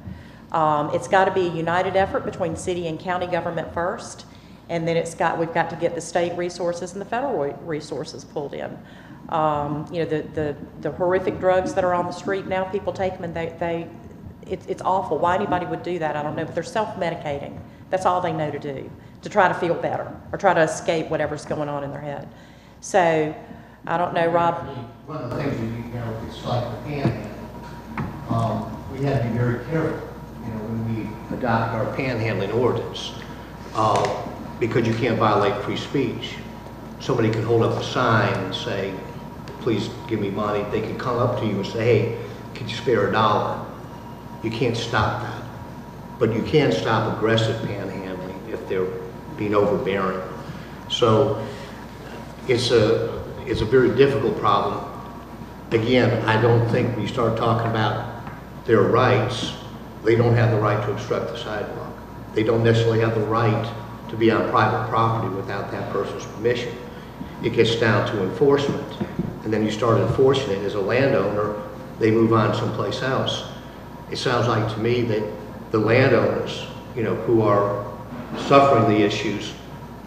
Um, it's got to be a united effort between city and county government first, and then it's got, we've got to get the state resources and the federal resources pulled in. Um, you know, the, the, the horrific drugs that are on the street now, people take them and they, they, it's, it's awful. Why anybody would do that, I don't know, but they're self-medicating. That's all they know to do, to try to feel better, or try to escape whatever's going on in their head. So, I don't know, Rob, One of the things that you know, it's like the panhandle. Um, we have to be very careful, you know, when we adopt our panhandling ordinance, uh, because you can't violate free speech. Somebody can hold up a sign and say, please give me money. They can come up to you and say, hey, could you spare a dollar? You can't stop that. But you can stop aggressive panhandling if they're being overbearing. So it's a, it's a very difficult problem. Again, I don't think you start talking about their rights, they don't have the right to obstruct the sidewalk. They don't necessarily have the right to be on private property without that person's permission. It gets down to enforcement, and then you start enforcing it as a landowner, they move on someplace else. It sounds like to me that the landowners, you know, who are suffering the issues,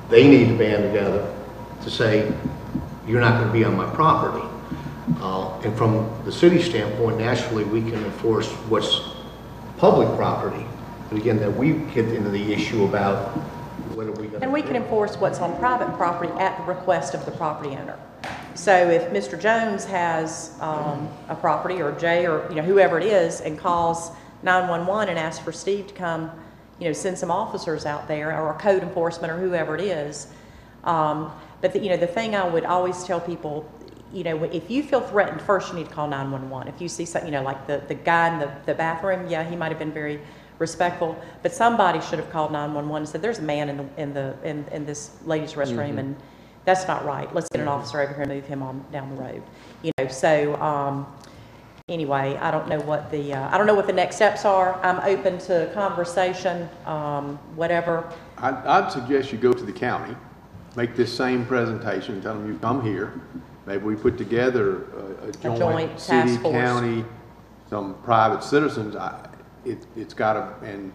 they need to band together to say, you're not going to be on my property. Uh, And from the city standpoint, naturally, we can enforce what's public property. But again, that we get into the issue about what are we going to? And we can enforce what's on private property at the request of the property owner. So if Mr. Jones has um, a property, or Jay, or, you know, whoever it is, and calls 911 and asks for Steve to come, you know, send some officers out there, or code enforcement, or whoever it is. Um, But, the- you know, the thing I would always tell people, you know, if you feel threatened, first you need to call 911. If you see something, you know, like the, the guy in the, the bathroom, yeah, he might have been very respectful, but somebody should have called 911 and said, there's a man in the, in the, in, in this ladies' restroom, and that's not right. Let's get an officer over here and move him on down the road. You know, so, um, anyway, I don't know what the, uh, I don't know what the next steps are. I'm open to conversation, um, whatever. I'd, I'd suggest you go to the county, make this same presentation, tell them you come here. Maybe we put together a- a joint joint city, task force. county, some private citizens. I, it, it's gotta, and,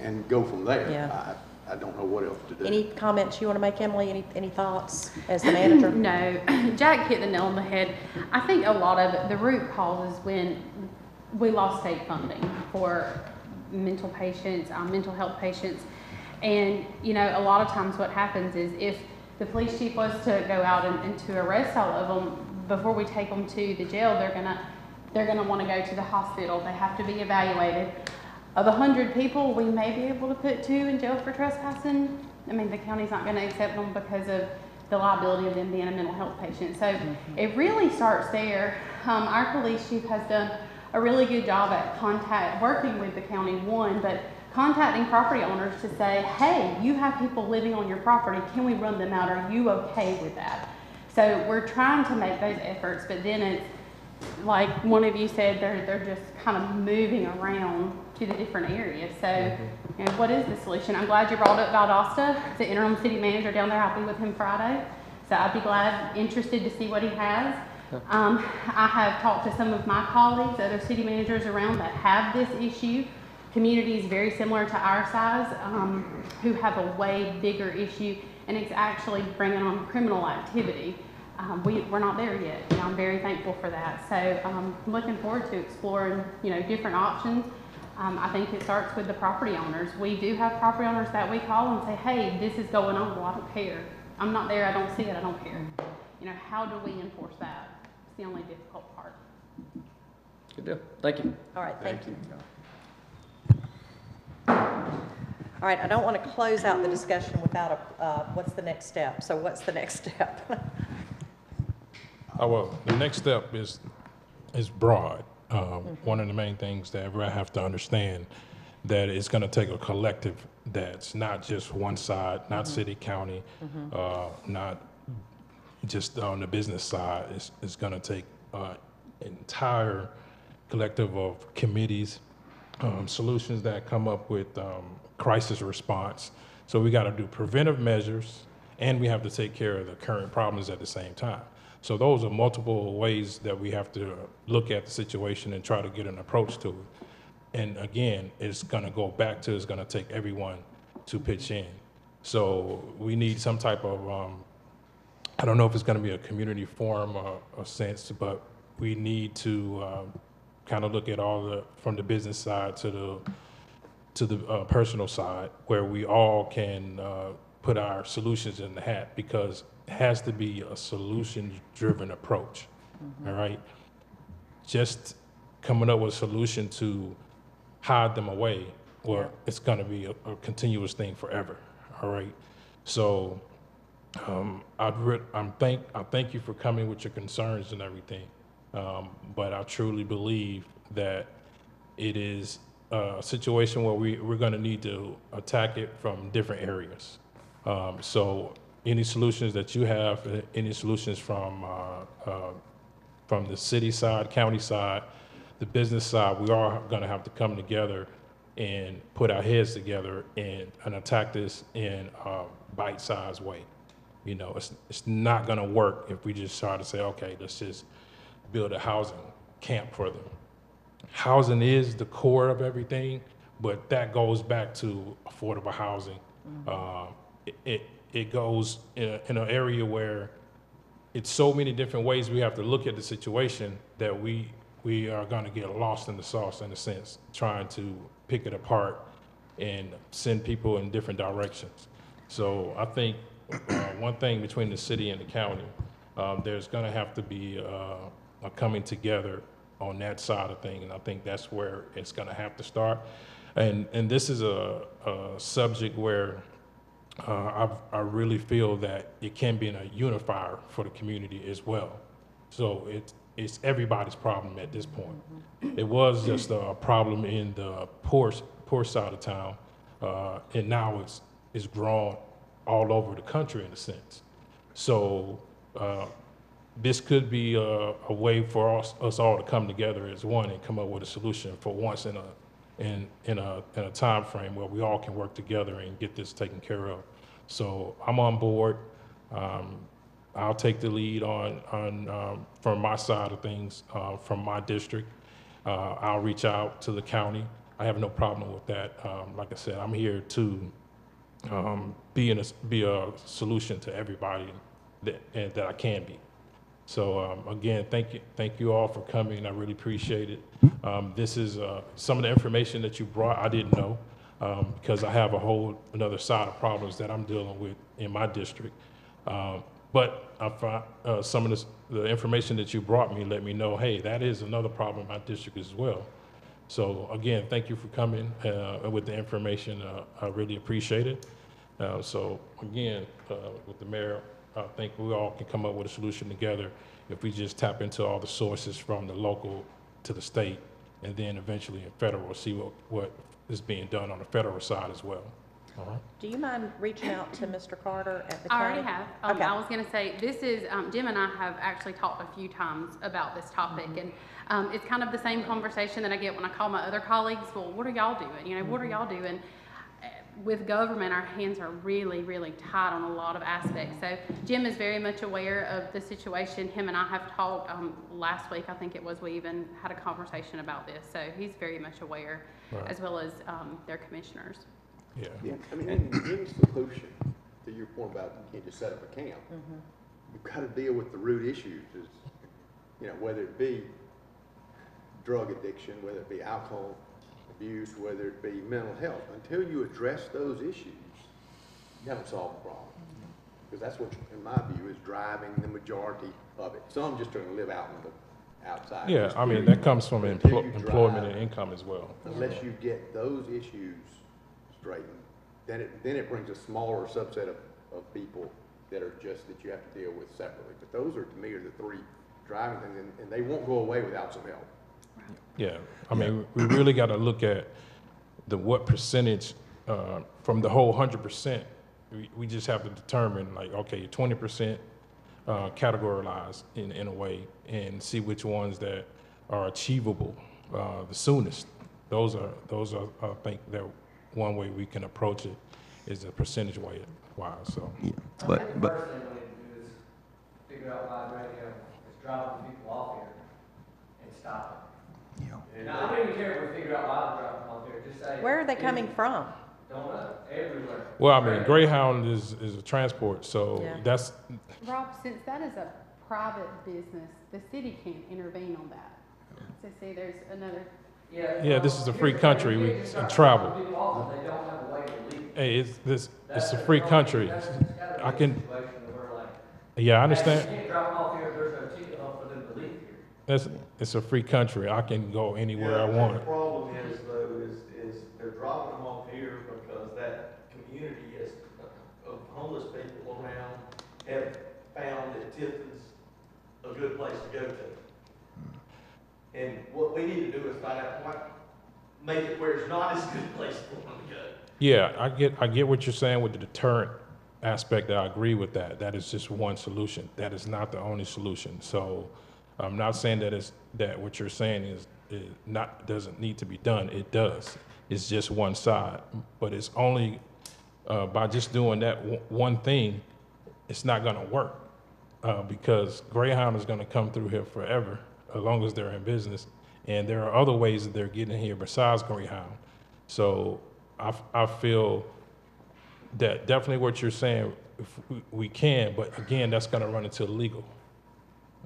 and go from there. Yeah. I, I don't know what else to do. Any comments you want to make, Emily? Any, any thoughts as the manager? No, Jack hit the nail on the head. I think a lot of it, the root cause is when we lost state funding for mental patients, um, mental health patients. And, you know, a lot of times what happens is if the police chief was to go out and, and to arrest all of them, before we take them to the jail, they're gonna, they're gonna wanna go to the hospital. They have to be evaluated. Of a hundred people, we may be able to put two in jail for trespassing. I mean, the county's not gonna accept them because of the liability of them being a mental health patient. So it really starts there. Um, our police chief has done a really good job at contact, working with the county, one, but contacting property owners to say, hey, you have people living on your property, can we run them out? Are you okay with that? So we're trying to make those efforts, but then it's, like one of you said, they're, they're just kind of moving around to the different areas. So, you know, what is the solution? I'm glad you brought up Valdosta, the interim city manager down there. I'll be with him Friday. So I'd be glad, interested to see what he has. Um, I have talked to some of my colleagues, other city managers around that have this issue. Communities very similar to our size, um, who have a way bigger issue, and it's actually bringing on criminal activity. Um, we, we're not there yet, and I'm very thankful for that. So, um, I'm looking forward to exploring, you know, different options. Um, I think it starts with the property owners. We do have property owners that we call and say, hey, this is going on, well, I don't care. I'm not there, I don't see it, I don't care. You know, how do we enforce that? It's the only difficult part. Good deal. Thank you. All right, thank you. All right, I don't want to close out the discussion without a, uh, what's the next step? So what's the next step? Uh, well, the next step is, is broad. Um, One of the main things that everybody have to understand, that it's gonna take a collective that's not just one side, not city, county, uh, not just on the business side. It's, it's gonna take, uh, entire collective of committees, um, solutions that come up with, um, crisis response. So we gotta do preventive measures, and we have to take care of the current problems at the same time. So those are multiple ways that we have to look at the situation and try to get an approach to it. And again, it's gonna go back to, it's gonna take everyone to pitch in. So we need some type of, um, I don't know if it's gonna be a community forum or a sense, but we need to, um, kind of look at all the, from the business side to the, to the uh, personal side, where we all can uh, put our solutions in the hat, because has to be a solution-driven approach, all right? Just coming up with a solution to hide them away, well, it's gonna be a, a continuous thing forever, all right? So, um, I'd re- I'm thank, I thank you for coming with your concerns and everything. Um, but I truly believe that it is a situation where we, we're gonna need to attack it from different areas. Um, so any solutions that you have, uh, any solutions from, uh, uh, from the city side, county side, the business side, we are gonna have to come together and put our heads together and, and attack this in a bite-sized way. You know, it's, it's not gonna work if we just try to say, okay, let's just build a housing camp for them. Housing is the core of everything, but that goes back to affordable housing. Uh, it- It, it goes in, a- in an area where it's so many different ways we have to look at the situation that we, we are gonna get lost in the sauce in a sense, trying to pick it apart and send people in different directions. So I think, uh, one thing between the city and the county, um, there's gonna have to be, uh, a coming together on that side of thing, and I think that's where it's gonna have to start. And, and this is a, a subject where, uh, I, I really feel that it can be a unifier for the community as well. So it's, it's everybody's problem at this point. It was just a problem in the poor, poor side of town, uh, and now it's, it's grown all over the country in a sense. So, uh, this could be a, a way for us, us all to come together as one and come up with a solution for once in a, in, in a, in a timeframe where we all can work together and get this taken care of. So I'm on board. Um, I'll take the lead on, on, um, from my side of things, uh, from my district. Uh, I'll reach out to the county. I have no problem with that. Um, like I said, I'm here to, um, be in a, be a solution to everybody that, that I can be. So um, again, thank you, thank you all for coming. I really appreciate it. Um, this is uh, some of the information that you brought. I didn't know um, because I have a whole another side of problems that I'm dealing with in my district. Um, but I found uh, some of this, the information that you brought me let me know, hey, that is another problem in my district as well. So again, thank you for coming uh, with the information. Uh, I really appreciate it. Uh, so again, with the mayor, I think we all can come up with a solution together if we just tap into all the sources from the local to the state and then eventually in federal, see what, what is being done on the federal side as well. All right? Do you mind reaching out to Mr. Carter at the I county? already have. Um, Okay. I was gonna say, this is, um, Jim and I have actually talked a few times about this topic, and, um, it's kind of the same conversation that I get when I call my other colleagues, well, what are y'all doing? You know, what are y'all doing? With government, our hands are really, really tight on a lot of aspects. So Jim is very much aware of the situation. Him and I have talked, um, last week, I think it was, we even had a conversation about this. So he's very much aware, Right. as well as, um, their commissioners. Yeah. Yeah, I mean, any, any solution, to your point about you can't just set up a camp. You've got to deal with the root issues, is, you know, whether it be drug addiction, whether it be alcohol abuse, whether it be mental health. Until you address those issues, you haven't solved the problem. Because that's what, in my view, is driving the majority of it. Some just are gonna live out in the, outside. Yeah, I mean, that comes from you employment and income as well. Unless you get those issues straightened, then it, then it brings a smaller subset of, of people that are just, that you have to deal with separately. But those are, to me, are the three driving things, and, and they won't go away without some help. Yeah, I mean, we really got to look at the what percentage, uh, from the whole hundred percent. We, we just have to determine like, okay, twenty percent, uh, categorized in, in a way and see which ones that are achievable, uh, the soonest. Those are, those are, I think that one way we can approach it is a percentage way wise, so. Yeah, but, but, first thing we need to do is figure out why radio is driving people off here and stop it. Now, I don't even care if we figure out why they're driving off here, just say. Where are they coming from? Don't know, everywhere. Well, I mean, Greyhound is, is a transport, so Yeah. that's, Rob, since that is a private business, the city can't intervene on that. So see, there's another, Yeah, Yeah, this is a free country, we- and travel. People off if they don't have a way to leave. hey, it's, this, it's a free country. That's- it's gotta be I a can, situation where like, yeah, I hey, understand. You can't drop them off here there's no ticket up for them to leave here. It's, it's a free country. I can go anywhere I want. The problem is though, is, is they're dropping them off here because that community is, of homeless people around have found that Tifton's a good place to go to. And what we need to do is find out what, make it where it's not as good a place for them to go. Yeah, I get, I get what you're saying with the deterrent aspect. I agree with that. That is just one solution. That is not the only solution. So I'm not saying that it's, that what you're saying is, not, doesn't need to be done. It does. It's just one side. But it's only, uh, by just doing that w- one thing, it's not gonna work. Uh, because Greyhound is gonna come through here forever, as long as they're in business. And there are other ways that they're getting here besides Greyhound. So I, I feel that definitely what you're saying, if we, we can, but again, that's gonna run into legal.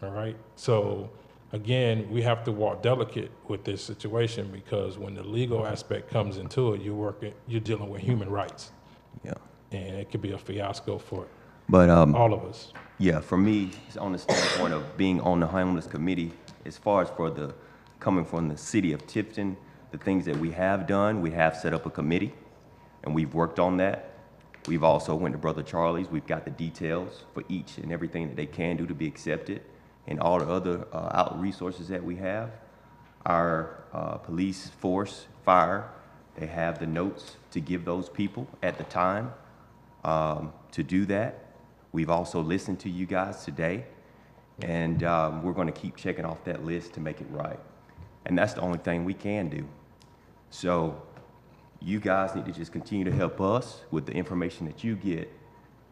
All right? So again, we have to walk delicate with this situation because when the legal aspect comes into it, you're working, you're dealing with human rights. Yeah. And it could be a fiasco for But, um, all of us. yeah, for me, on the standpoint of being on the homeless committee, as far as for the, coming from the city of Tifton, the things that we have done, we have set up a committee, and we've worked on that. We've also went to Brother Charlie's, we've got the details for each and everything that they can do to be accepted, and all the other, uh, out resources that we have. Our, uh, police force, fire, they have the notes to give those people at the time, um, to do that. We've also listened to you guys today, and um, we're going to keep checking off that list to make it right. And that's the only thing we can do. So you guys need to just continue to help us with the information that you get,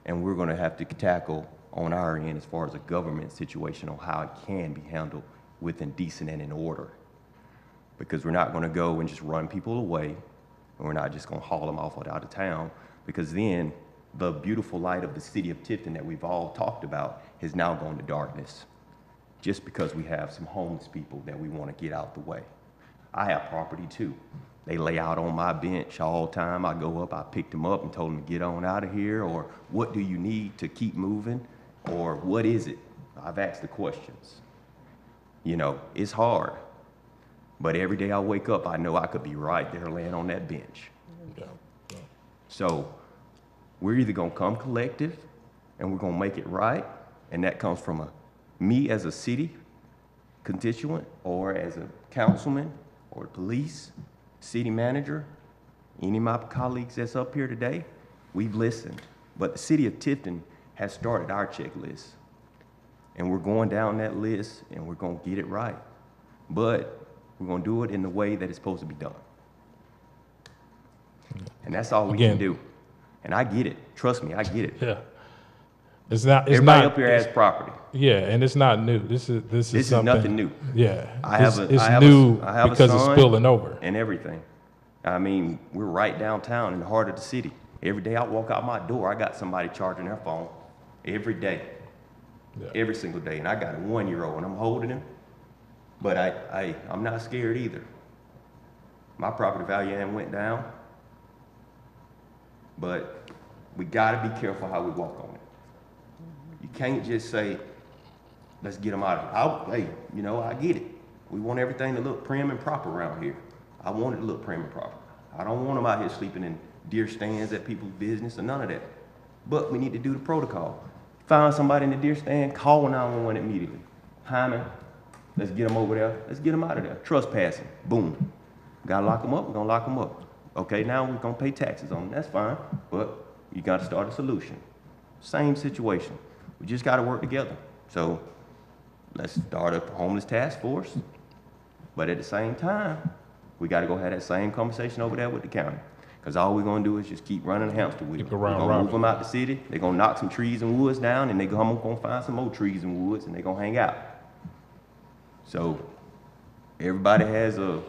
and we're going to have to tackle on our end as far as a government situation on how it can be handled within decent and in order. Because we're not going to go and just run people away, and we're not just going to haul them off out of town, because then the beautiful light of the city of Tifton that we've all talked about has now gone to darkness, just because we have some homeless people that we want to get out the way. I have property too. They lay out on my bench all the time. I go up, I picked them up and told them to get on out of here, or what do you need to keep moving, or what is it? I've asked the questions. You know, it's hard. But every day I wake up, I know I could be right there laying on that bench. Yeah, yeah. So we're either gonna come collective and we're gonna make it right, and that comes from a, me as a city constituent, or as a councilman, or police, city manager, any of my colleagues that's up here today, we've listened. But the city of Tifton has started our checklist. And we're going down that list and we're gonna get it right. But we're gonna do it in the way that it's supposed to be done. And that's all we Again- can do. And I get it. Trust me, I get it. Yeah. It's not, it's Everybody not. up here has property. Yeah, and it's not new. This is, this is This is something. nothing new. Yeah. I have It's- a, It's I have new I have a because it's spilling over. And everything. I mean, we're right downtown in the heart of the city. Every day I walk out my door, I got somebody charging their phone. Every day. Yeah. Every single day. And I got a one-year-old and I'm holding him. But I, I, I'm not scared either. My property value ain't went down. But we gotta be careful how we walk on it. You can't just say, let's get them out of here. Hey, you know, I get it. We want everything to look prim and proper around here. I want it to look prim and proper. I don't want them out here sleeping in deer stands at people's business or none of that. But we need to do the protocol. Find somebody in the deer stand, call 911 immediately. Hyman, let's get them over there. Let's get them out of there. Trespassing, boom. Gotta lock them up, we're gonna lock them up. Okay, now we're gonna pay taxes on them, that's fine, but you gotta start a solution. Same situation. We just gotta work together. So let's start a homeless task force. But at the same time, we gotta go have that same conversation over there with the county. Cause all we're gonna do is just keep running a hamster wheel. Keep it We're gonna move them out the city, they're gonna knock some trees and woods down, and they gonna, gonna find some more trees and woods, and they're gonna hang out. So, everybody has a,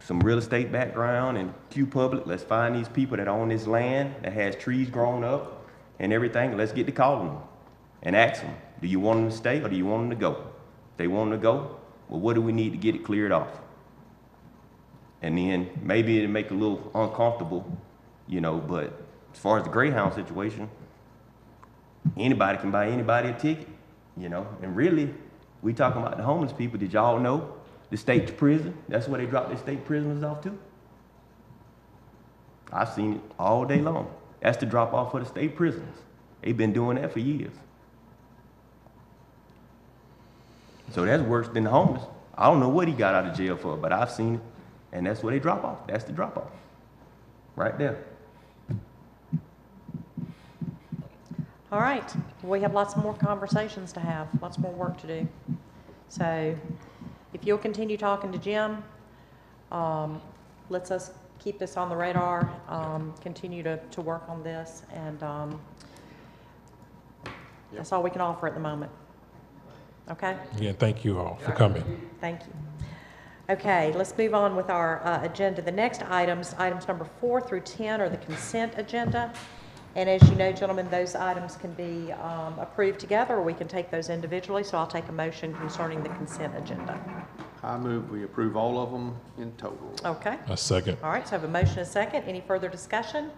some real estate background and qPublic, let's find these people that own this land, that has trees grown up and everything, let's get to calling them and ask them, do you want them to stay or do you want them to go? If they want them to go, well, what do we need to get it cleared off? And then maybe it'll make a little uncomfortable, you know, but as far as the Greyhound situation, anybody can buy anybody a ticket, you know, and really, we talking about the homeless people, did y'all know the state prison, that's where they drop their state prisoners off to? I've seen it all day long. That's the drop off for the state prisoners. They've been doing that for years. So that's worse than the homeless. I don't know what he got out of jail for, but I've seen it, and that's where they drop off. That's the drop off. Right there. All right, we have lots more conversations to have, lots more work to do. So if you'll continue talking to Jim, um, lets us keep this on the radar, um, continue to, to work on this, and, um, that's all we can offer at the moment. Okay? Again, thank you all for coming. Thank you. Okay, let's move on with our uh, agenda. The next items, items number four through 10 are the consent agenda. And as you know, gentlemen, those items can be um, approved together, or we can take those individually. So I'll take a motion concerning the consent agenda. I move we approve all of them in total. Okay? A second. All right, so I have a motion and a second. Any further discussion?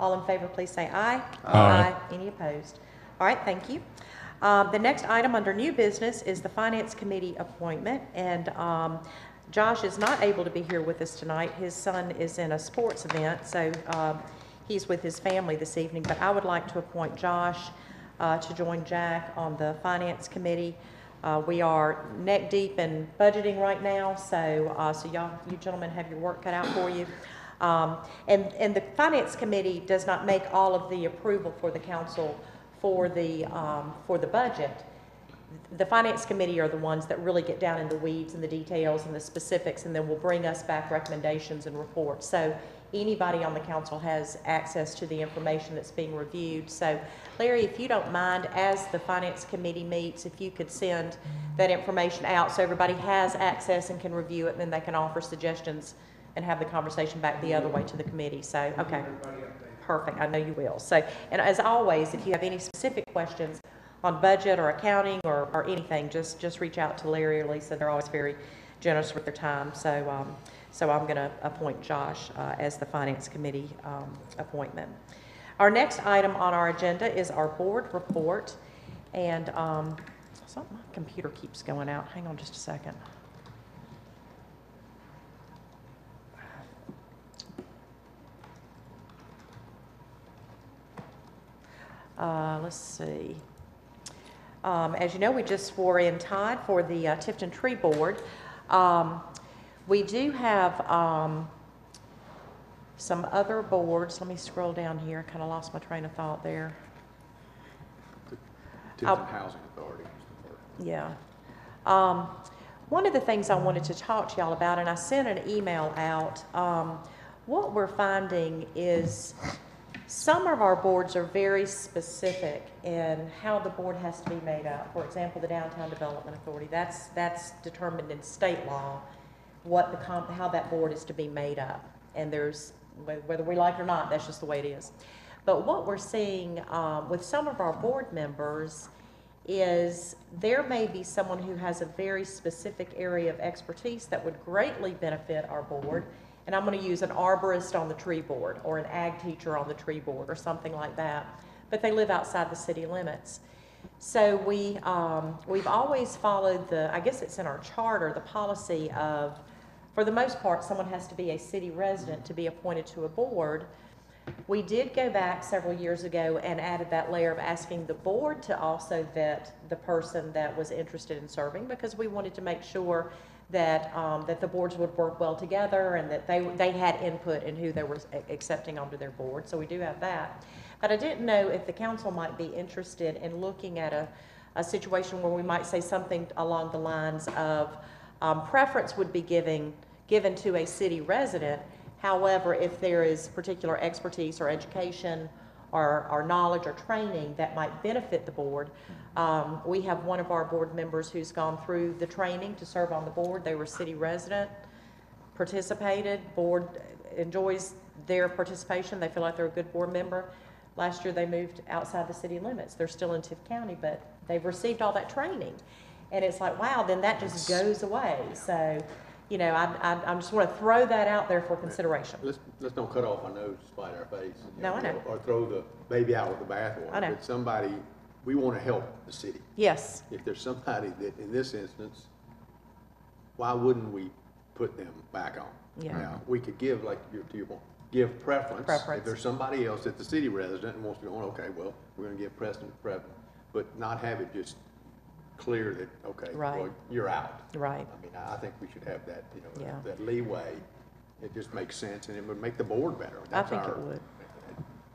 All in favor, please say aye. Aye. Any opposed? All right, thank you. Um, The next item under new business is the Finance Committee appointment, and um, Josh is not able to be here with us tonight. His son is in a sports event, so um, he's with his family this evening, but I would like to appoint Josh uh, to join Jack on the Finance Committee. Uh, We are neck deep in budgeting right now, so, uh, so y'all, you gentlemen have your work cut out for you. Um, And, and the Finance Committee does not make all of the approval for the council for the, um, for the budget. The Finance Committee are the ones that really get down in the weeds and the details and the specifics, and then will bring us back recommendations and reports. So anybody on the council has access to the information that's being reviewed. So Larry, if you don't mind, as the Finance Committee meets, if you could send that information out so everybody has access and can review it, and then they can offer suggestions and have the conversation back the other way to the committee. So, okay. Perfect, I know you will. So, and as always, if you have any specific questions on budget or accounting or, or anything, just, just reach out to Larry or Lisa. They're always very generous with their time. So, um, so I'm going to appoint Josh uh, as the Finance Committee um, appointment. Our next item on our agenda is our board report. And um, something, my computer keeps going out. Hang on just a second. Uh, let's see. Um, as you know, we just swore in Todd for the uh, Tifton Tree Board. Um, we do have, um, some other boards. Let me scroll down here. Kind of lost my train of thought there. Tifton Housing Authority. Yeah. Um, one of the things I wanted to talk to y'all about, and I sent an email out, um, what we're finding is some of our boards are very specific in how the board has to be made up. For example, the Downtown Development Authority, that's, that's determined in state law, what the, comp- how that board is to be made up. And there's, whether we like it or not, that's just the way it is. But what we're seeing um, with some of our board members is there may be someone who has a very specific area of expertise that would greatly benefit our board, and I'm going to use an arborist on the tree board, or an ag teacher on the tree board, or something like that, but they live outside the city limits. So we, um, we've always followed the, I guess it's in our charter, the policy of, for the most part, someone has to be a city resident to be appointed to a board. We did go back several years ago and added that layer of asking the board to also vet the person that was interested in serving, because we wanted to make sure that, um, that the boards would work well together and that they, they had input in who they were accepting onto their board, so we do have that. But I didn't know if the council might be interested in looking at a, a situation where we might say something along the lines of, um, preference would be giving, given to a city resident. However, if there is particular expertise or education or, or knowledge or training that might benefit the board, um, we have one of our board members who's gone through the training to serve on the board. They were city resident, participated, board enjoys their participation. They feel like they're a good board member. Last year, they moved outside the city limits. They're still in Tift County, but they've received all that training. And it's like, wow, then that just goes away. So, you know, I, I, I just want to throw that out there for consideration. Let's, let's don't cut off our nose to spite our face. you No, I know. Or throw the baby out with the bathwater. I know. But somebody, we want to help the city. Yes, If there's somebody that, in this instance, why wouldn't we put them back on? Yeah. Now, we could give, like, your- to your point, give preference. Preference. If there's somebody else that's the city resident and wants to go on, okay, well, we're gonna give precedent preference, but not have it just clear that, okay, Right. well, you're out. right. I mean, I I think we should have that, you Yeah. know, that leeway. It just makes sense and it would make the board better. I That's think it our- would.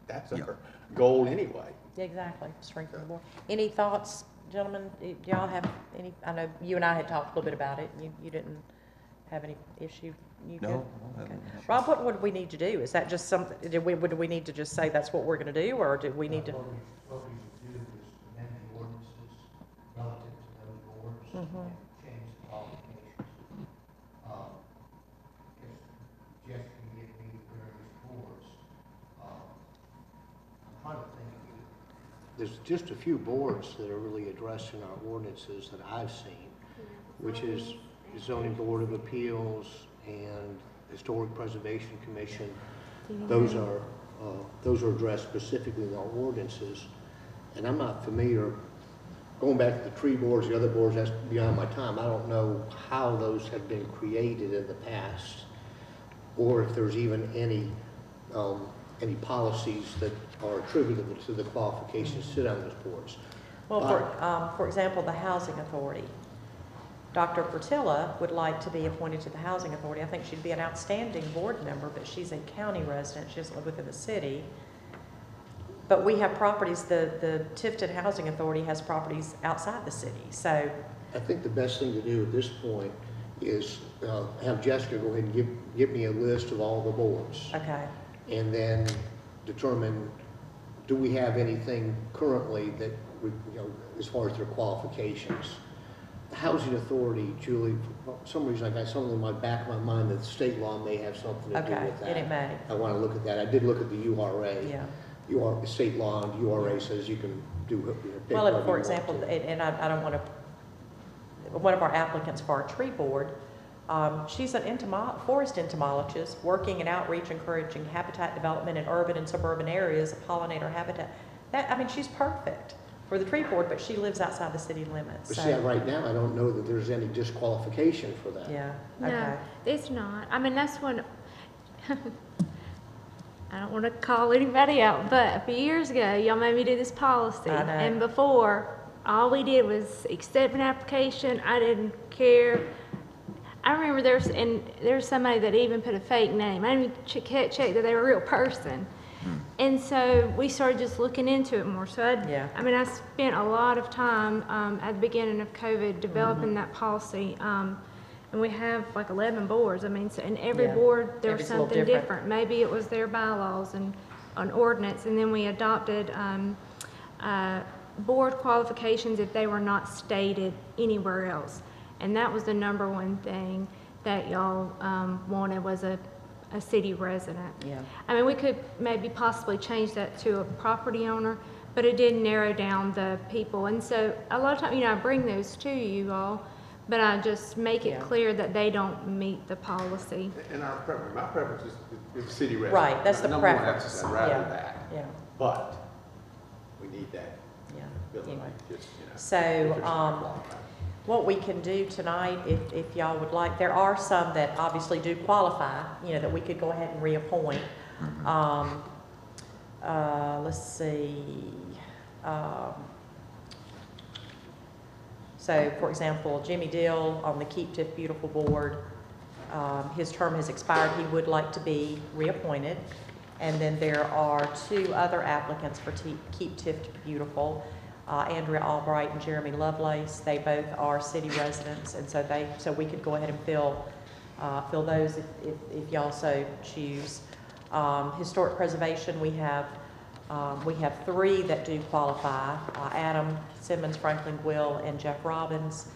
That's our goal anyway. Exactly, strengthen the board. Any thoughts, gentlemen? Do y'all have any, I know you and I had talked a little bit about it. You, you didn't have any issue? You No, good? I don't have Okay. any issues. Rob, what would we need to do? Is that just something, did we, would we need to just say that's what we're gonna do, or do we need to? What we, what we would do is amend the ordinances relative to those There's just a few boards that are really addressed in our ordinances that I've seen, which is the zoning board of appeals and historic preservation commission. Those are, uh, those are addressed specifically in our ordinances. And I'm not familiar, going back to the tree boards, the other boards, that's beyond my time. I don't know how those have been created in the past, or if there's even any, um, any policies that are attributable to the qualifications to sit on those boards. Well, for, um, for example, the Housing Authority. Dr. Portilla would like to be appointed to the Housing Authority. I think she'd be an outstanding board member, but she's a county resident. She doesn't live within the city. But we have properties, the, the Tifton Housing Authority has properties outside the city, so, I think the best thing to do at this point is uh, have Jessica go ahead and give, give me a list of all the boards. okay. and then determine, do we have anything currently that, we you know, as far as their qualifications? The Housing Authority, Julie, for some reason I got something in my back of my mind that state law may have something to do Okay, with that. and it may. I want to look at that. I did look at the URA. Yeah. UR, the state law and URA says you can do, you know, pick Well, whatever and you for want example, to. and and I, I don't want to, one of our applicants for our tree board, um, she's an entomo, forest entomologist, working in outreach, encouraging habitat development in urban and suburban areas, pollinator habitat. That, I mean, she's perfect for the tree board, but she lives outside the city limits, But so. see, right now, I don't know that there's any disqualification for that. Yeah, No, it's not. I mean, that's when, I don't want to call anybody out, but a few years ago, y'all made me do this policy. I know. And before, all we did was accept an application. I didn't care. I remember there's, and there's somebody that even put a fake name. I didn't check, check that they were a real person. And so we started just looking into it more. So I, Yeah. I mean, I spent a lot of time um, at the beginning of COVID developing Mm-hmm. that policy. Um, and we have like 11 boards. I mean, so in every Yeah. board, there was Every's a little something different. different. Maybe it was their bylaws and an ordinance. And then we adopted um, uh, board qualifications if they were not stated anywhere else. And that was the number one thing that y'all um, wanted was a, a city resident. Yeah. I mean, we could maybe possibly change that to a property owner, but it did narrow down the people. And so a lot of times, you know, I bring those to you all, But I just make it Yeah. clear that they don't meet the policy. And our preference, my preference is, is city residents. Right, that's the Number one, preference. Rather Yeah. that, Yeah, but we need that yeah. ability, Anyway. just, you know. So, if um, qualified. What we can do tonight, if, if y'all would like, there are some that obviously do qualify, you know, that we could go ahead and reappoint. Um, uh, let's see, um, so, for example, Jimmy Dill on the Keep Tift Beautiful Board, um, his term has expired, he would like to be reappointed. And then there are two other applicants for Te- Keep Tift Beautiful, uh, Andrea Albright and Jeremy Lovelace. They both are city residents, and so they, so we could go ahead and fill, uh, fill those if, if, if y'all so choose. Um, Historic Preservation, we have, um, we have three that do qualify, uh, Adam Simmons, Franklin Will, and Jeff Robbins.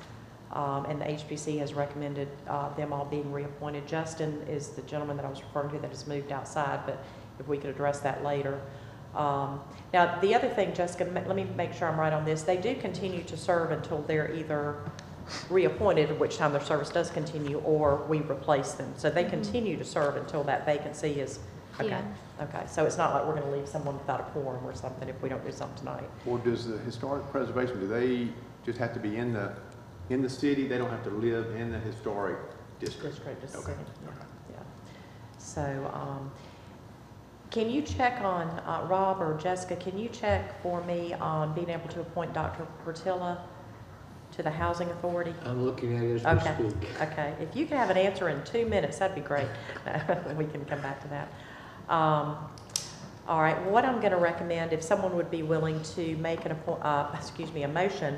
Um, and the HPC has recommended, uh, them all being reappointed. Justin is the gentleman that I was referring to that has moved outside, but if we could address that later. Um, now, the other thing, Jessica, let me make sure I'm right on this. They do continue to serve until they're either reappointed, at which time their service does continue, or we replace them. So they continue to serve until that vacancy is, okay. Yeah. Okay, so it's not like we're gonna leave someone without a quorum or something if we don't do something tonight. Or does the historic preservation, do they just have to be in the, in the city? They don't have to live in the historic district? District, just Okay, second, yeah, okay. yeah. So, um, can you check on, uh, Rob or Jessica, can you check for me on being able to appoint Dr. Portilla to the Housing Authority? I'm looking at it as Okay, we speak. okay. If you could have an answer in two minutes, that'd be great. We can come back to that. Um, All right, what I'm going to recommend, if someone would be willing to make an uh, excuse me, a motion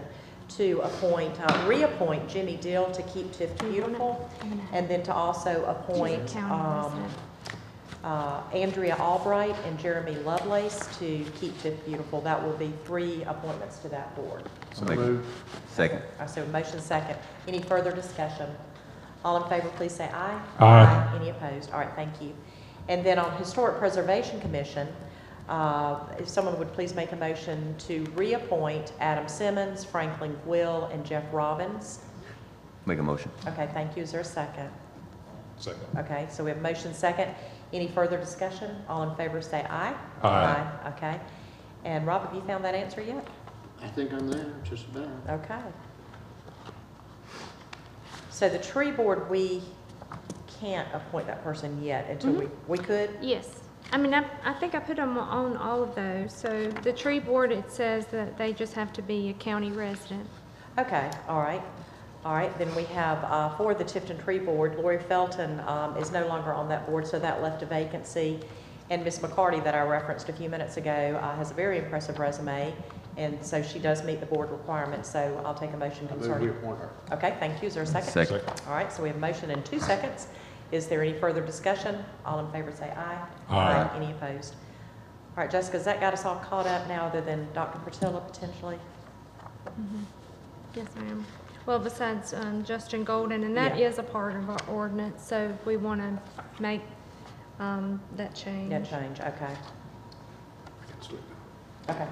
to appoint, uh, reappoint Jimmy Dill to keep Tift Beautiful, and then to also appoint, um, uh, Andrea Albright and Jeremy Lovelace to keep Tift Beautiful. That will be three appointments to that board. So Make- moved. Second. I so motion second. Any further discussion? All in favor, please say aye. Aye. Any opposed? All right, thank you. And then on Historic Preservation Commission, uh, if someone would please make a motion to reappoint Adam Simmons, Franklin Will, and Jeff Robbins. Make a motion. Okay, thank you. Is there a second? Second. Okay, so we have motion second. Any further discussion? All in favor, say aye. Aye. Okay. And Rob, have you found that answer yet? I think I'm there, just about. Okay. So the tree board, we can't appoint that person yet until we, we could? Yes. I mean, I, I think I put them on all of those. So the tree board, it says that they just have to be a county resident. Okay, all right. All right, then we have, uh, for the Tifton Tree Board, Lori Felton, um, is no longer on that board, so that left a vacancy. And Ms. McCarty, that I referenced a few minutes ago, uh, has a very impressive resume, and so she does meet the board requirements, so I'll take a motion I move we concerning. appoint her. Okay, thank you. Is there a second? Second. All right, so we have a motion in two seconds. Is there any further discussion? All in favor say aye. Aye. Any opposed? All right, Jessica, has that got us all caught up now, other than Dr. Portilla potentially? Yes, ma'am. Well, besides um, Justin Golden, and that Yeah. is a part of our ordinance, so we want to make um, that change. No change, okay, Absolutely. okay.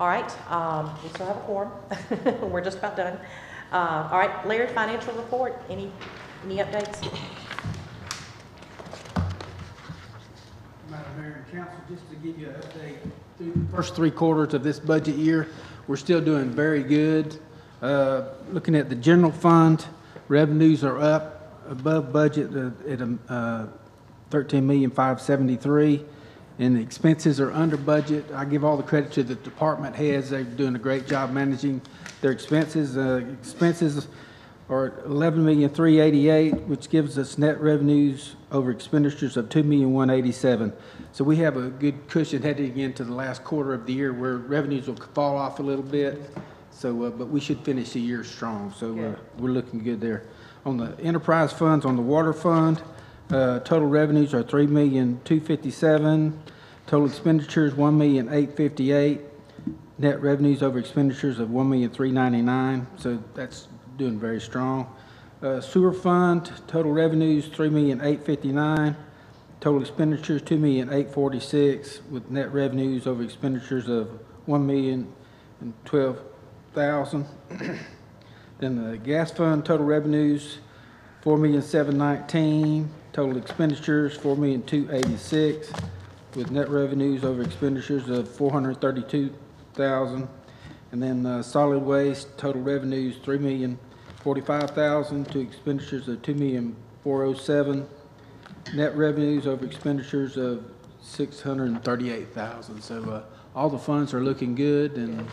All right, um, we still have a quorum. We're just about done. Uh, all right, Larry, financial report, any, any updates? Mayor and Council, just to give you an update, through the first three quarters of this budget year, we're still doing very good. Uh, Looking at the general fund, revenues are up above budget uh, at um, uh, 13,573, and the expenses are under budget. I give all the credit to the department heads, they're doing a great job managing their expenses. Uh, Expenses are 11,388, which gives us net revenues over expenditures of 2,187. So we have a good cushion heading into the last quarter of the year where revenues will fall off a little bit. So, uh, but we should finish the year strong, so uh, we're looking good there. On the enterprise funds, on the water fund, uh, total revenues are 3,257. Total expenditures, 1,858. Net revenues over expenditures of one million three ninety-nine, so that's doing very strong. Uh, Sewer fund, total revenues, three million eight fifty-nine. Total expenditures, two million eight forty-six, with net revenues over expenditures of one million and twelve thousand. Then the gas fund, total revenues, four million seven nineteen, total expenditures, four million two eighty-six, with net revenues over expenditures of four hundred thirty-two thousand. And then, uh, solid waste, total revenues, three million forty-five thousand, to expenditures of two million four oh seven. Net revenues over expenditures of six hundred and thirty-eight thousand. So, uh, all the funds are looking good and,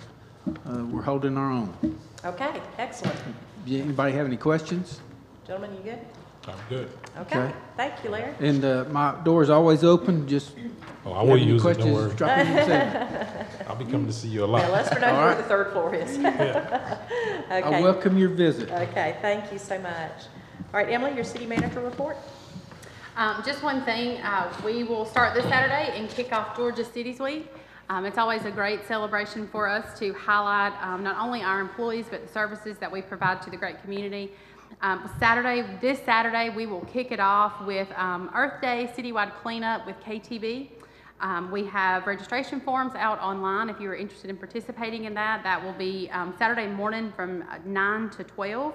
uh, we're holding our own. Okay, excellent. Do Anybody have any questions? Gentlemen, you good? I'm good. Okay, Okay. thank you, Larry. And uh, my door is always open, just. Oh, I if you will have any use it, don't questions, worry. Drop in and say. I'll be coming to see you a Now, lot. Lester knows All where right. the third floor is. I Okay, welcome your visit. okay, thank you so much. All right, Emily, your city manager report? Um, just one thing, uh, we will start this Saturday and kick off Georgia Cities Week. Um, it's always a great celebration for us to highlight, um, not only our employees, but the services that we provide to the great community. Um, Saturday, this Saturday, we will kick it off with, um, Earth Day citywide cleanup with KTB. Um, we have registration forms out online if you are interested in participating in that. That will be, um, Saturday morning from uh, nine to twelve.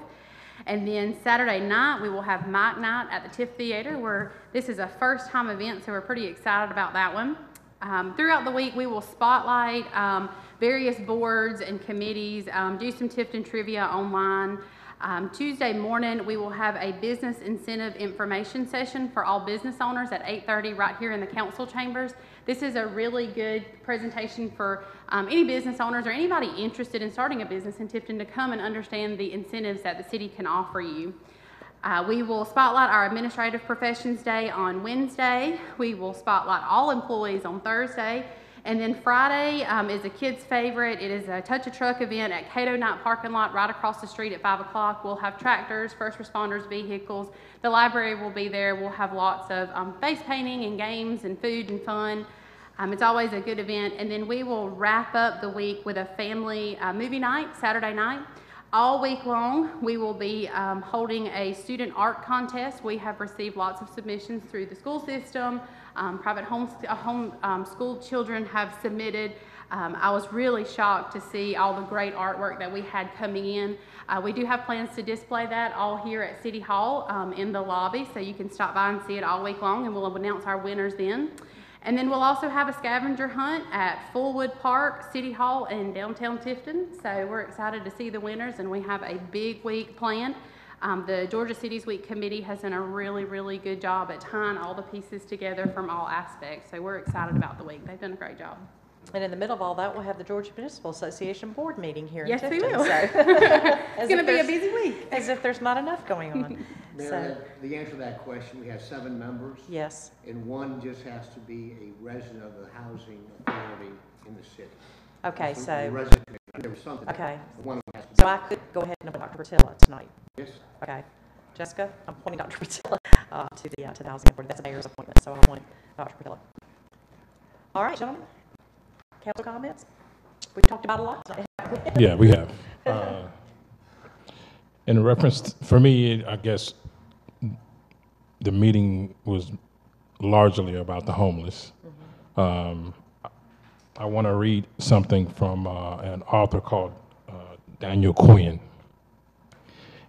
And then Saturday night, we will have Mike Night at the Tift Theater, where this is a first-time event, so we're pretty excited about that one. Um, throughout the week, we will spotlight um, various boards and committees, um, do some Tifton trivia online. Um, Tuesday morning, we will have a business incentive information session for all business owners at 8:30 right here in the council chambers. This is a really good presentation for um, any business owners or anybody interested in starting a business in Tifton to come and understand the incentives that the city can offer you. Uh, we will spotlight our Administrative Professions Day on Wednesday. We will spotlight all employees on Thursday. And then Friday um, is a kid's favorite. It is a Touch a Truck event at Cato Night Parking Lot right across the street at 5 o'clock. We'll have tractors, first responders, vehicles. The library will be there. We'll have lots of um, face painting and games and food and fun. Um, it's always a good event. And then we will wrap up the week with a family uh, movie night, Saturday night. All week long, we will be um, holding a student art contest. We have received lots of submissions through the school system. Um, private home, uh, home um, school children have submitted. Um, I was really shocked to see all the great artwork that we had coming in. Uh, we do have plans to display that all here at City Hall um, in the lobby, so you can stop by and see it all week long, and we'll announce our winners then. And then we'll also have a scavenger hunt at Fulwood Park, City Hall, and downtown Tifton. So we're excited to see the winners, and we have a big week planned. Um, the Georgia Cities Week Committee has done a really, really good job at tying all the pieces together from all aspects. So we're excited about the week. They've done a great job. And in the middle of all that, we'll have the Georgia Municipal Association Board meeting here in Yes, Tifton. we will. so- It's As going to if be a there's- busy week. As if there's not enough going on. Mayor, So, that- the answer to that question, we have seven members, yes, and one just has to be a resident of the housing authority in the city. okay, A so, resident, there was something. Okay. One has to so I could go ahead and appoint Dr. Patilla tonight. yes, Okay. Jessica, I'm appointing Dr. Patilla uh, to the, uh, to the Housing Authority. That's a mayor's appointment, so I'll appoint Dr. Patilla. All right, gentlemen. Council comments? We've talked about a lot. Yeah, we have. Uh, In reference, t- for me, I guess the meeting was largely about the homeless. Um, I want to read something from uh, an author called uh, Daniel Quinn.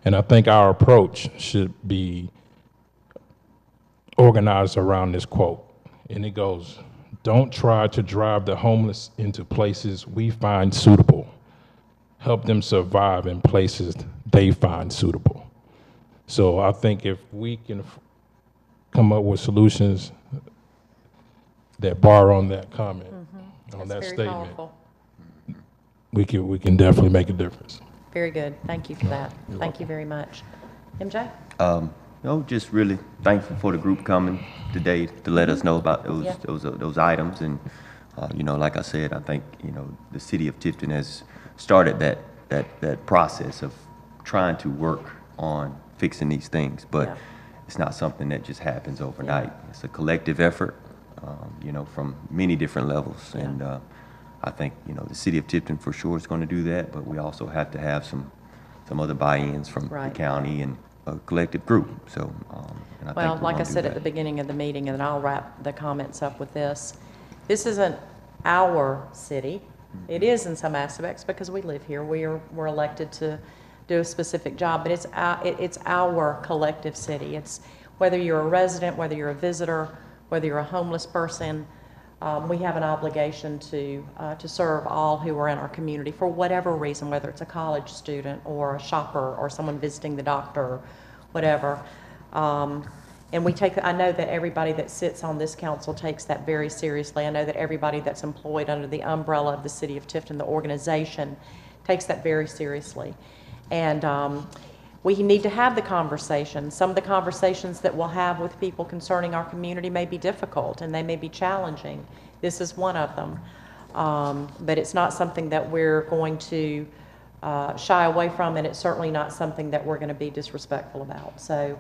And I think our approach should be organized around this quote. And it goes, Don't try to drive the homeless into places we find suitable. Help them survive in places they find suitable. So I think if we can f- come up with solutions that bar on that comment, on That's that statement, powerful. we can, we can definitely make a difference. Very good. Thank you for that. Thank you very much. MJ? Um, no, just really thankful for the group coming today to let us know about those, Yeah. those, uh, those items. And, uh, you know, like I said, I think, you know, the city of Tifton has started that, that, that process of trying to work on fixing these things. Yeah. But it's not something that just happens overnight. It's a collective effort, um, you know, from many different levels. Yeah. And, uh, I think, you know, the city of Tifton for sure is going to do that, but we also have to have some, some other buy-ins from the county and a collective group, so, um, and I think Well, we're like I gonna do said at the that. beginning of the meeting, and I'll wrap the comments up with this, this isn't our city. It is in some aspects because we live here. We are, we're elected to, do a specific job, but it's our, it- it's our collective city. It's whether you're a resident, whether you're a visitor, whether you're a homeless person, um, we have an obligation to, uh, to serve all who are in our community for whatever reason, whether it's a college student or a shopper or someone visiting the doctor, or whatever. Um, and we take, I know that everybody that sits on this council takes that very seriously. I know that everybody that's employed under the umbrella of the city of Tifton, the organization, takes that very seriously. And um, we need to have the conversation. Some of the conversations that we'll have with people concerning our community may be difficult and they may be challenging. This is one of them. Um, but it's not something that we're going to uh, shy away from, and it's certainly not something that we're going to be disrespectful about. So,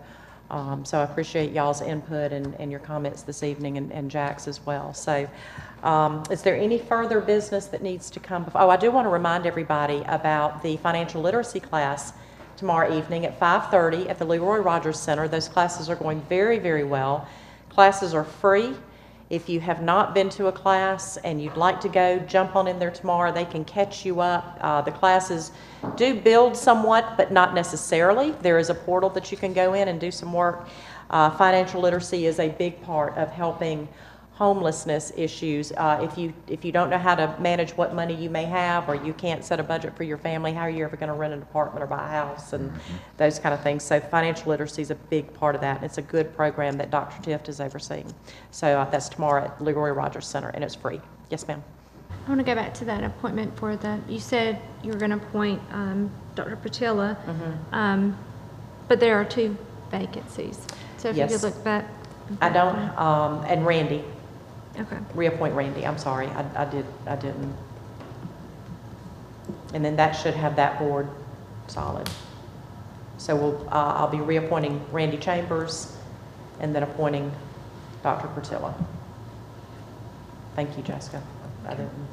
um, so I appreciate y'all's input and, and your comments this evening, and, and Jack's as well. So, um, is there any further business that needs to come? before- Oh, I do want to remind everybody about the financial literacy class tomorrow evening at 5:30 at the Leroy Rogers Center. Those classes are going very, very well. Classes are free. If you have not been to a class and you'd like to go, jump on in there tomorrow. They can catch you up. Uh, the classes do build somewhat, but not necessarily. There is a portal that you can go in and do some work. Uh, financial literacy is a big part of helping homelessness issues. Uh, if you if you don't know how to manage what money you may have, or you can't set a budget for your family, how are you ever going to rent an apartment or buy a house, and those kind of things. So financial literacy is a big part of that. and It's a good program that Dr. Tift is overseeing. So uh, that's tomorrow at Leroy Rogers Center, and it's free. Yes, ma'am. I want to go back to that appointment for the, you said you were going to appoint um, Dr. Patilla, Mm-hmm. um, but there are two vacancies. So if you could look back. I don't, um, and Randy, Okay. reappoint Randy. I'm sorry, I, I did, I didn't. And then that should have that board solid. So we'll, uh, I'll be reappointing Randy Chambers and then appointing Dr. Portillo. Thank you, Jessica. I didn't,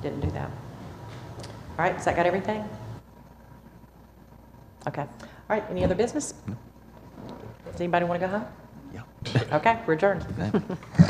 didn't do that. All right, has that got everything? Okay. All right, any other business? Does anybody want to go home? Okay, we're adjourned.